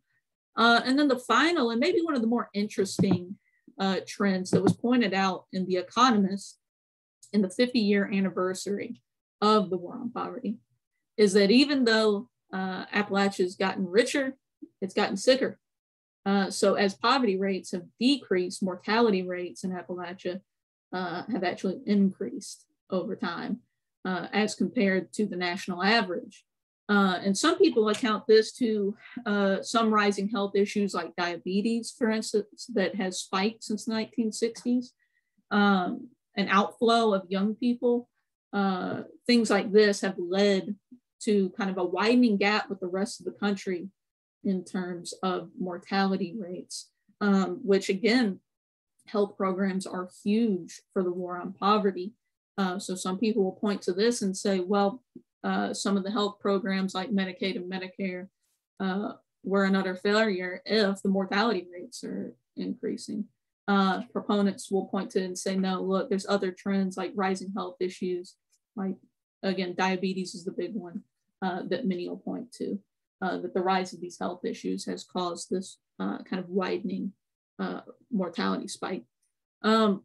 Uh, and then the final, and maybe one of the more interesting uh, trends that was pointed out in The Economist in the 50 year anniversary of the war on poverty, is that even though uh, Appalachia has gotten richer, it's gotten sicker. Uh, so as poverty rates have decreased, mortality rates in Appalachia uh, have actually increased over time uh, as compared to the national average. Uh, and some people account this to uh, some rising health issues like diabetes, for instance, that has spiked since the 1960s, um, an outflow of young people. Uh, things like this have led to kind of a widening gap with the rest of the country in terms of mortality rates, um, which again, health programs are huge for the war on poverty. Uh, so some people will point to this and say, well, uh, some of the health programs like Medicaid and Medicare uh, were another failure if the mortality rates are increasing. Uh, proponents will point to and say, no, look, there's other trends like rising health issues, like again, diabetes is the big one uh, that many will point to, uh, that the rise of these health issues has caused this kind of widening mortality spike. Um,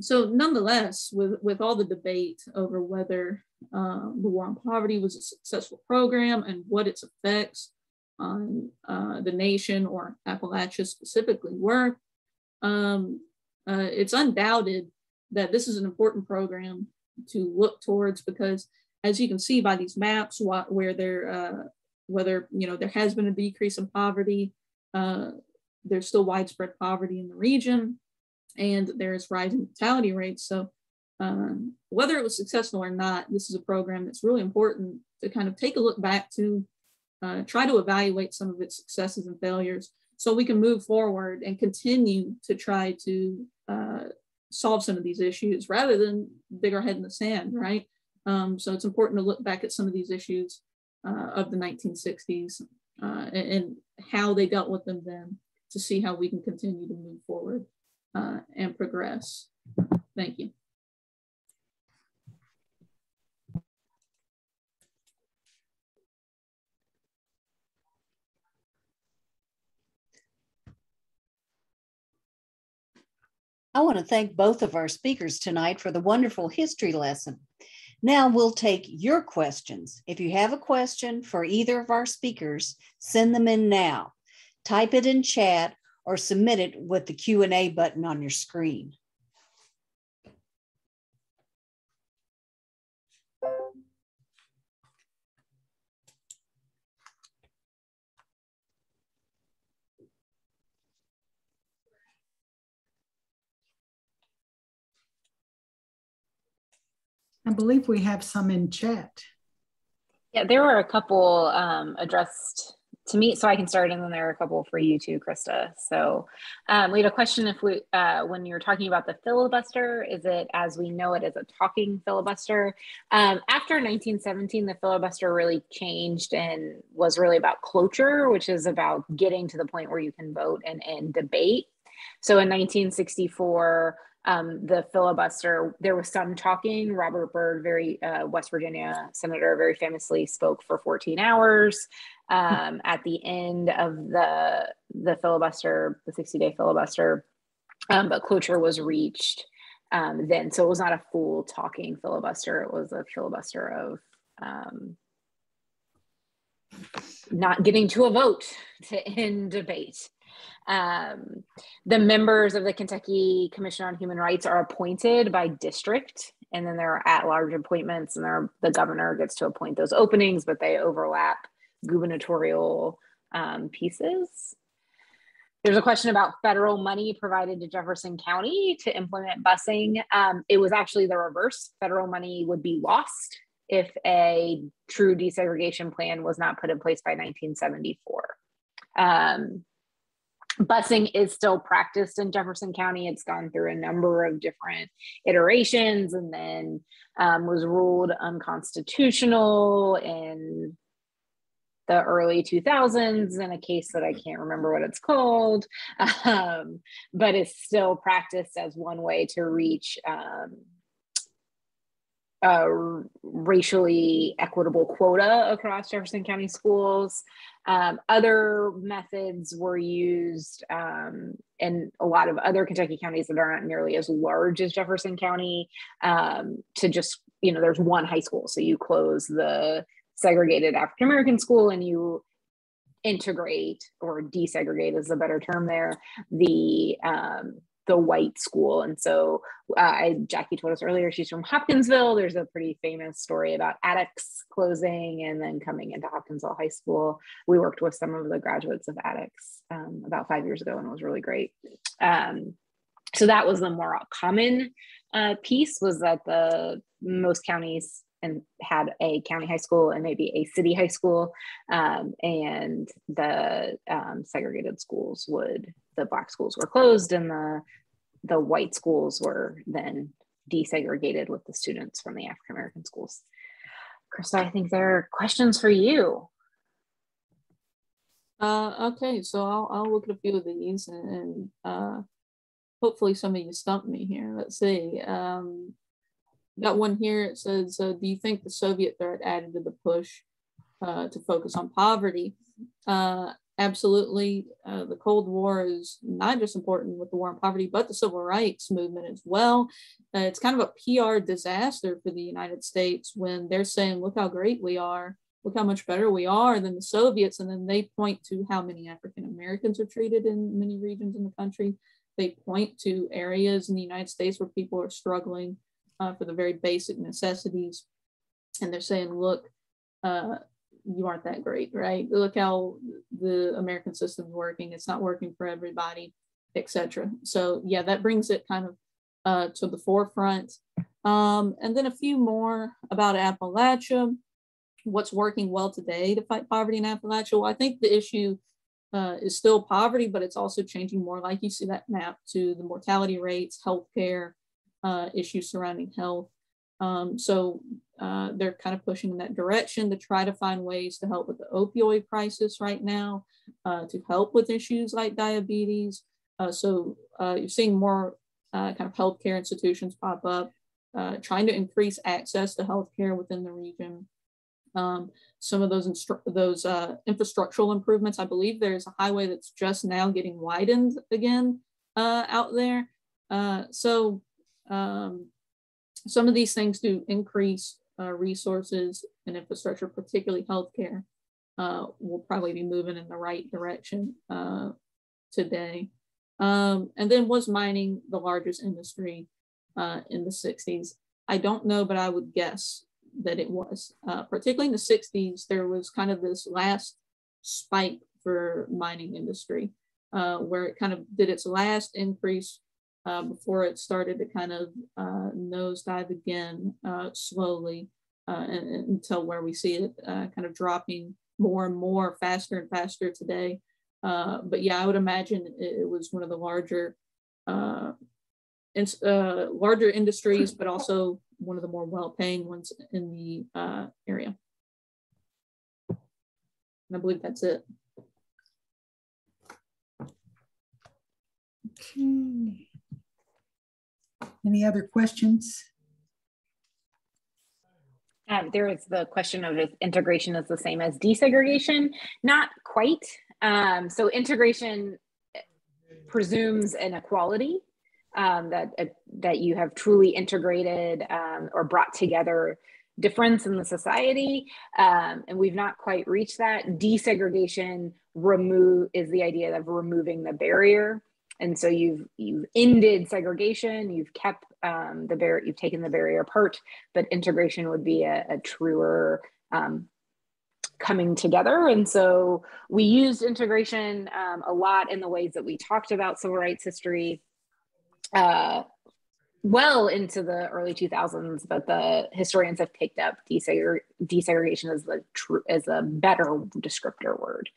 so nonetheless, with, with all the debate over whether uh, the War on Poverty was a successful program and what its effects on uh, the nation or Appalachia specifically were, um, uh, it's undoubted that this is an important program to look towards because as you can see by these maps where there uh, whether you know there has been a decrease in poverty uh, there's still widespread poverty in the region and there's rising mortality rates. So um, whether it was successful or not, this is a program that's really important to kind of take a look back to, uh, try to evaluate some of its successes and failures so we can move forward and continue to try to uh, solve some of these issues rather than dig our head in the sand, right? Um, so it's important to look back at some of these issues uh, of the 1960s uh, and, and, how they dealt with them then to see how we can continue to move forward uh, and progress. Thank you. I want to thank both of our speakers tonight for the wonderful history lesson. Now we'll take your questions. If you have a question for either of our speakers, send them in now. Type it in chat or submit it with the Q&A button on your screen. I believe we have some in chat. Yeah, there were a couple um, addressed to me, so I can start, and then there are a couple for you too, Krista. So um, we had a question: if we, uh, when you're talking about the filibuster, is it as we know it as a talking filibuster? Um, after 1917, the filibuster really changed and was really about cloture, which is about getting to the point where you can vote and end debate. So in 1964 um, the filibuster, there was some talking. Robert Byrd, very uh, West Virginia senator, very famously spoke for 14 hours. Um, at the end of the the filibuster, the 60 day filibuster, um, but cloture was reached um, then. So it was not a full talking filibuster. It was a filibuster of um, not getting to a vote to end debate. Um, the members of the Kentucky Commission on Human Rights are appointed by district, and then there are at-large appointments, and the governor gets to appoint those openings, but they overlap gubernatorial um, pieces. There's a question about federal money provided to Jefferson County to implement busing. Um, it was actually the reverse. Federal money would be lost if a true desegregation plan was not put in place by 1974. Um, busing is still practiced in Jefferson County. It's gone through a number of different iterations and then um, was ruled unconstitutional in the early 2000s in a case that I can't remember what it's called, um, but it's still practiced as one way to reach um, a racially equitable quota across Jefferson County schools. Um, other methods were used um, in a lot of other Kentucky counties that are not nearly as large as Jefferson County um, to just, you know, there's one high school. So you close the segregated African American school and you integrate or desegregate is a better term there the um, the white school. And so uh, Jackie told us earlier, she's from Hopkinsville. There's a pretty famous story about Attucks closing and then coming into Hopkinsville High School. We worked with some of the graduates of Attucks um, about five years ago and it was really great. Um, so that was the more common uh, piece was that the most counties and had a county high school and maybe a city high school um, and the um, segregated schools would the black schools were closed and the the white schools were then desegregated with the students from the African American schools. Krista, I think there are questions for you. Uh, okay, so I'll, I'll look at a few of these and, and uh, hopefully some of you stump me here. Let's see. Um, got one here. It says, uh, do you think the Soviet threat added to the push uh, to focus on poverty? Absolutely. Uh, the Cold War is not just important with the war on poverty, but the civil rights movement as well. Uh, it's kind of a PR disaster for the United States when they're saying, look how great we are. Look how much better we are than the Soviets. And then they point to how many African Americans are treated in many regions in the country. They point to areas in the United States where people are struggling uh, for the very basic necessities. And they're saying, look, uh, you aren't that great, right? Look how the American system's working. It's not working for everybody, etc. So yeah, that brings it kind of uh, to the forefront. Um, and then a few more about Appalachia. What's working well today to fight poverty in Appalachia? Well, I think the issue uh, is still poverty, but it's also changing more, like you see that map, to the mortality rates, healthcare, uh, issues surrounding health. Um, so uh, they're kind of pushing in that direction to try to find ways to help with the opioid crisis right now, uh, to help with issues like diabetes. Uh, so uh, you're seeing more uh, kind of healthcare institutions pop up, trying to increase access to healthcare within the region. Um, some of those those infrastructural improvements, I believe there's a highway that's just now getting widened again out there. so um, some of these things do increase uh, resources and infrastructure, particularly healthcare. Uh, will probably be moving in the right direction uh, today. Um, and then was mining the largest industry uh, in the 60s? I don't know, but I would guess that it was. Uh, particularly in the 60s, there was kind of this last spike for mining industry uh, where it kind of did its last increase uh, before it started to kind of uh, nosedive again uh, slowly uh, and, until where we see it uh, kind of dropping more and more faster and faster today. Uh, but yeah, I would imagine it, it was one of the larger, in, larger industries, but also one of the more well-paying ones in the area. And I believe that's it. Okay. Any other questions? Um, there is the question of if integration is the same as desegregation. Not quite. Um, so integration presumes an equality um, that uh, that you have truly integrated um, or brought together difference in the society, um, and we've not quite reached that. Desegregation remove is the idea of removing the barrier and so you've you've ended segregation you've kept um, the barrier you've taken the barrier apart but integration would be a, a truer um, coming together. And so we used integration um, a lot in the ways that we talked about civil rights history uh, well into the early 2000s, but the historians have picked up desegre- desegregation as the as a better descriptor word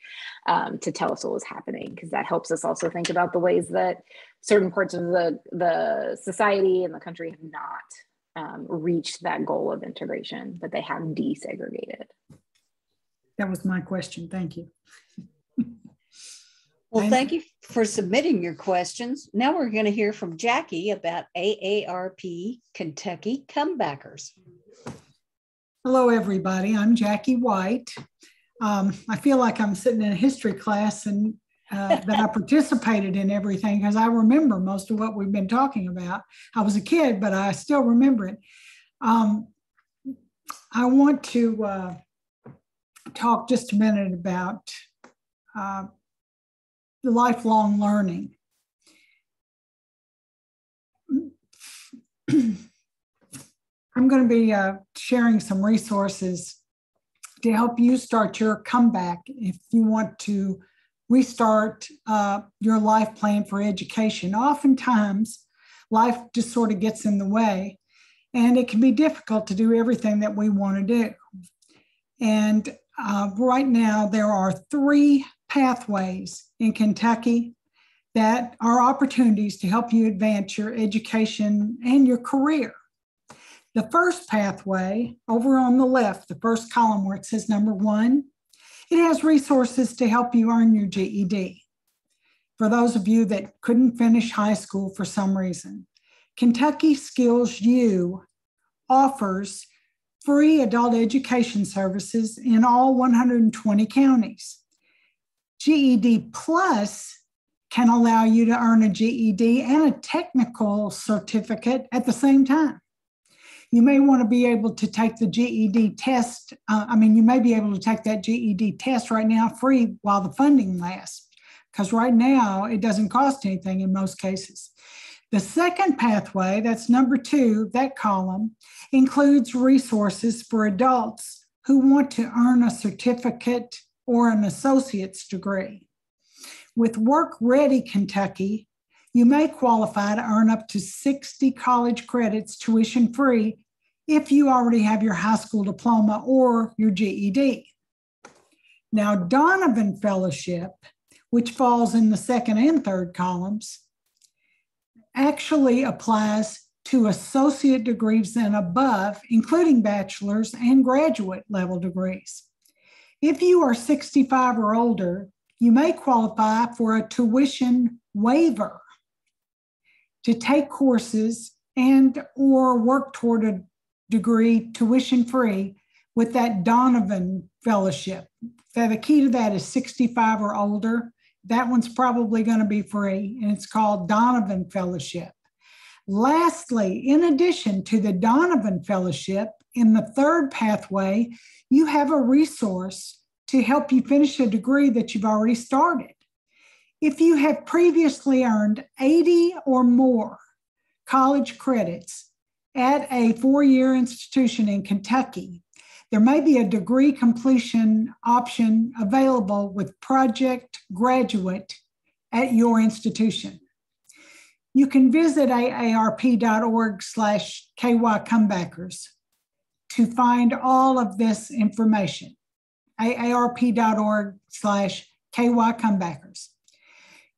um, to tell us what was happening, because that helps us also think about the ways that certain parts of the the society and the country have not um, reached that goal of integration, but they have desegregated. That was my question. Thank you. Well, thank you for submitting your questions. Now we're going to hear from Jackie about AARP Kentucky Comebackers. Hello, everybody. I'm Jackie White. Um, I feel like I'm sitting in a history class and uh, that I participated in everything because I remember most of what we've been talking about. I was a kid, but I still remember it. Um, I want to uh, talk just a minute about uh, the lifelong learning. I'm going to be uh, sharing some resources to help you start your comeback if you want to restart uh, your life plan for education. Oftentimes, life just sort of gets in the way, and it can be difficult to do everything that we want to do. And uh, right now, there are three pathways in Kentucky that are opportunities to help you advance your education and your career. The first pathway over on the left, the first column where it says number one, it has resources to help you earn your GED. For those of you that couldn't finish high school for some reason, Kentucky Skills U offers free adult education services in all 120 counties. GED Plus can allow you to earn a GED and a technical certificate at the same time. You may want to be able to take the GED test. Uh, I mean, you may be able to take that GED test right now free while the funding lasts, because right now it doesn't cost anything in most cases. The second pathway, that's number two, that column, includes resources for adults who want to earn a certificate or an associate's degree. With Work Ready Kentucky, you may qualify to earn up to 60 college credits tuition free if you already have your high school diploma or your GED. Now, Donovan Fellowship, which falls in the second and third columns, actually applies to associate degrees and above, including bachelor's and graduate level degrees. If you are 65 or older, you may qualify for a tuition waiver to take courses and or work toward a degree tuition free with that Donovan fellowship. The key to that is 65 or older. That one's probably going to be free, and it's called Donovan Fellowship. Lastly, in addition to the Donovan Fellowship, in the third pathway, you have a resource to help you finish a degree that you've already started. If you have previously earned 80 or more college credits at a four year institution in Kentucky, there may be a degree completion option available with Project Graduate at your institution. You can visit aarp.org slash kycomebackers to find all of this information, aarp.org slash kycomebackers.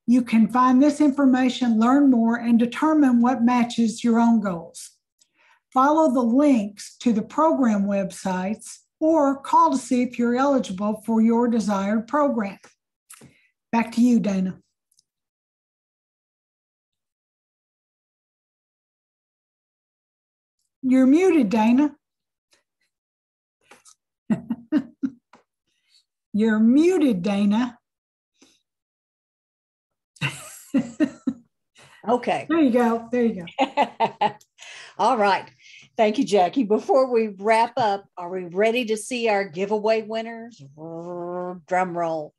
You can find this information, learn more, and determine what matches your own goals. Follow the links to the program websites or call to see if you're eligible for your desired program. Back to you, Dana. You're muted, Dana. You're muted, Dana. okay. There you go. There you go. All right. Thank you, Jackie. Before we wrap up, are we ready to see our giveaway winners? Drum roll.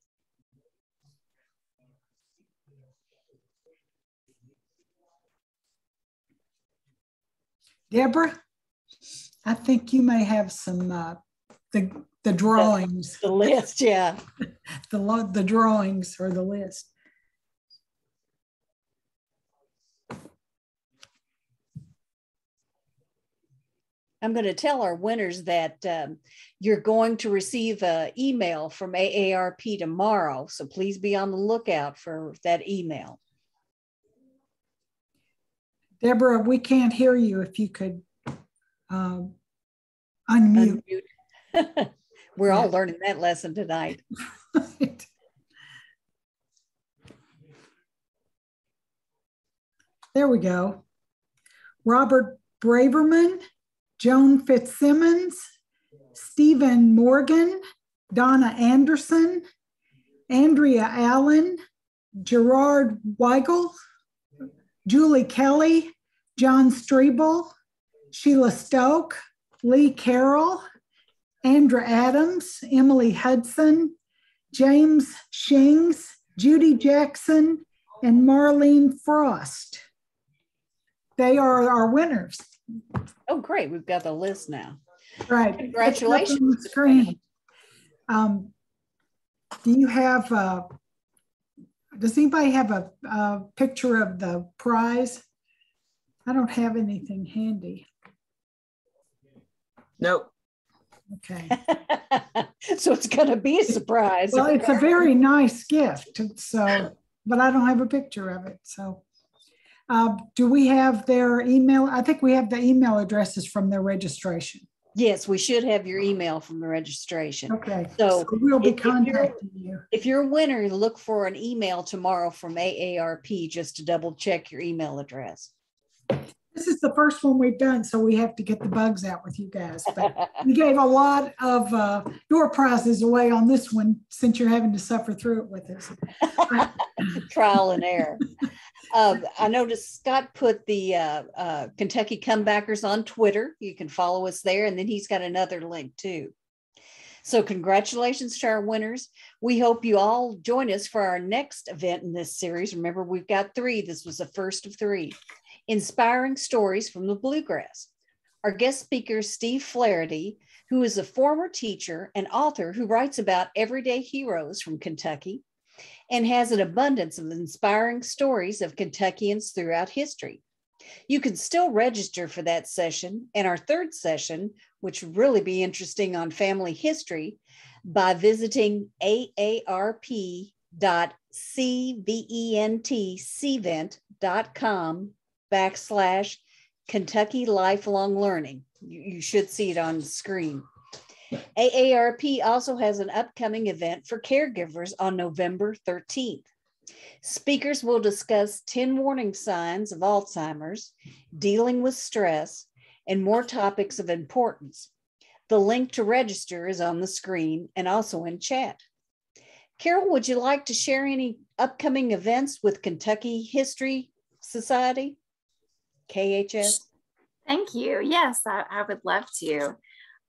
Deborah, I think you may have some uh, the the drawings. The, the list, yeah. the the drawings or the list. I'm going to tell our winners that um, you're going to receive an email from AARP tomorrow. So please be on the lookout for that email. Deborah, we can't hear you if you could um, unmute. unmute. We're all learning that lesson tonight. there we go. Robert Braverman, Joan Fitzsimmons, Stephen Morgan, Donna Anderson, Andrea Allen, Gerard Weigel, Julie Kelly, John Strebel, Sheila Stoke, Lee Carroll, Andra Adams, Emily Hudson, James Shings, Judy Jackson, and Marlene Frost. They are our winners. Oh, great. We've got the list now. Right. Congratulations. screen. Um, do you have, uh, does anybody have a, a picture of the prize? I don't have anything handy. Nope. Okay. so it's going to be a surprise. well, it's a very nice gift. So, but I don't have a picture of it. So, uh, do we have their email? I think we have the email addresses from their registration. Yes, we should have your email from the registration. Okay. So, so we'll be if, contacting if you. If you're a winner, look for an email tomorrow from AARP just to double check your email address. This is the first one we've done, so we have to get the bugs out with you guys. But we gave a lot of uh, door prizes away on this one since you're having to suffer through it with us. Trial and error. Um, I noticed Scott put the uh, uh, Kentucky Comebackers on Twitter. You can follow us there, and then he's got another link too. So, congratulations to our winners. We hope you all join us for our next event in this series. Remember, we've got three. This was the first of three inspiring stories from the bluegrass. Our guest speaker Steve Flaherty, who is a former teacher and author who writes about everyday heroes from Kentucky and has an abundance of inspiring stories of Kentuckians throughout history. You can still register for that session and our third session, which will really be interesting on family history, by visiting aarp.cventcvent.com backslash Kentucky Lifelong Learning. You, you should see it on the screen. AARP also has an upcoming event for caregivers on November 13th. Speakers will discuss 10 warning signs of Alzheimer's, dealing with stress, and more topics of importance. The link to register is on the screen and also in chat. Carol, would you like to share any upcoming events with Kentucky History Society? KHS? Thank you. Yes, I, I would love to.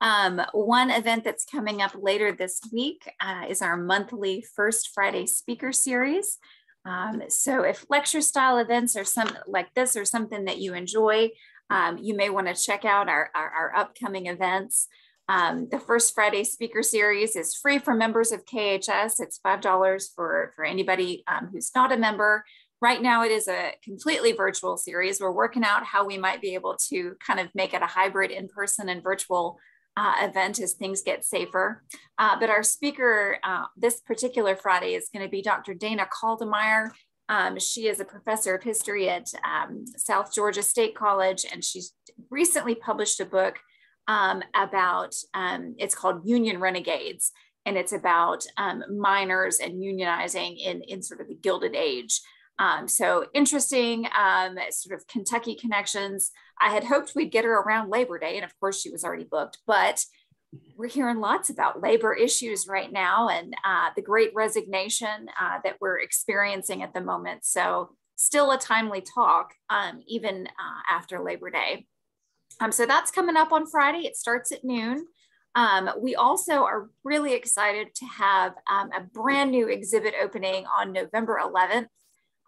Um, one event that's coming up later this week uh, is our monthly First Friday speaker series. Um, so if lecture style events are some like this or something that you enjoy, um, you may want to check out our, our, our upcoming events. Um, the First Friday speaker series is free for members of KHS. It's $5 for, for anybody um, who's not a member. Right now, it is a completely virtual series. We're working out how we might be able to kind of make it a hybrid in person and virtual uh, event as things get safer. Uh, but our speaker uh, this particular Friday is going to be Dr. Dana Caldemeyer. Um, she is a professor of history at um, South Georgia State College, and she's recently published a book um, about, um, it's called Union Renegades, and it's about um, miners and unionizing in, in sort of the Gilded Age. Um, so interesting um, sort of Kentucky connections. I had hoped we'd get her around Labor Day, and of course she was already booked, but we're hearing lots about labor issues right now and uh, the great resignation uh, that we're experiencing at the moment. So still a timely talk, um, even uh, after Labor Day. Um, so that's coming up on Friday. It starts at noon. Um, we also are really excited to have um, a brand new exhibit opening on November 11th.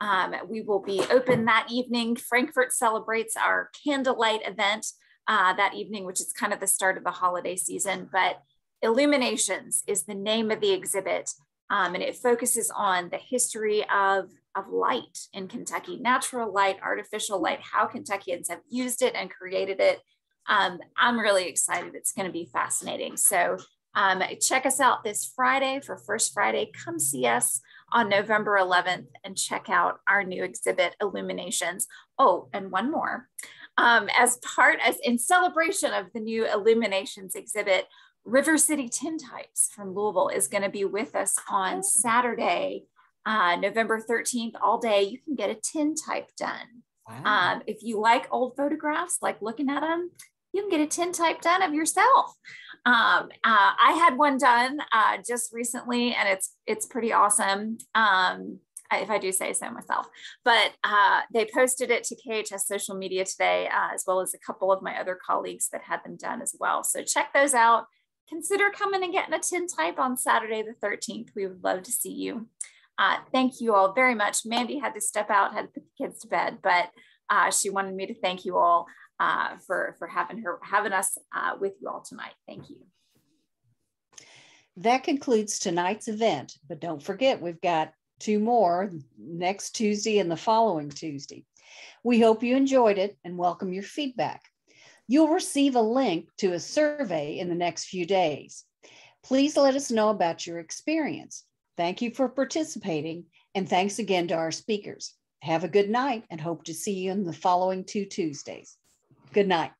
Um, we will be open that evening. Frankfort celebrates our candlelight event uh, that evening, which is kind of the start of the holiday season. But Illuminations is the name of the exhibit, um, and it focuses on the history of, of light in Kentucky natural light, artificial light, how Kentuckians have used it and created it. Um, I'm really excited. It's going to be fascinating. So um, check us out this Friday for First Friday. Come see us on November 11th and check out our new exhibit, Illuminations. Oh, and one more. Um, as part, as in celebration of the new Illuminations exhibit, River City Tintypes from Louisville is going to be with us on Saturday, uh, November 13th, all day. You can get a tintype done. Wow. Um, if you like old photographs, like looking at them, you can get a tintype done of yourself. Um, uh, I had one done uh, just recently, and it's it's pretty awesome. Um, if I do say so myself. But uh, they posted it to KHS social media today, uh, as well as a couple of my other colleagues that had them done as well. So check those out. Consider coming and getting a tintype on Saturday the 13th. We would love to see you. Uh, thank you all very much. Mandy had to step out, had to put the kids to bed, but uh, she wanted me to thank you all uh, for, for having her having us uh, with you all tonight. Thank you. That concludes tonight's event, but don't forget we've got two more next Tuesday and the following Tuesday. We hope you enjoyed it and welcome your feedback. You'll receive a link to a survey in the next few days. Please let us know about your experience. Thank you for participating, and thanks again to our speakers. Have a good night and hope to see you in the following two Tuesdays. Good night.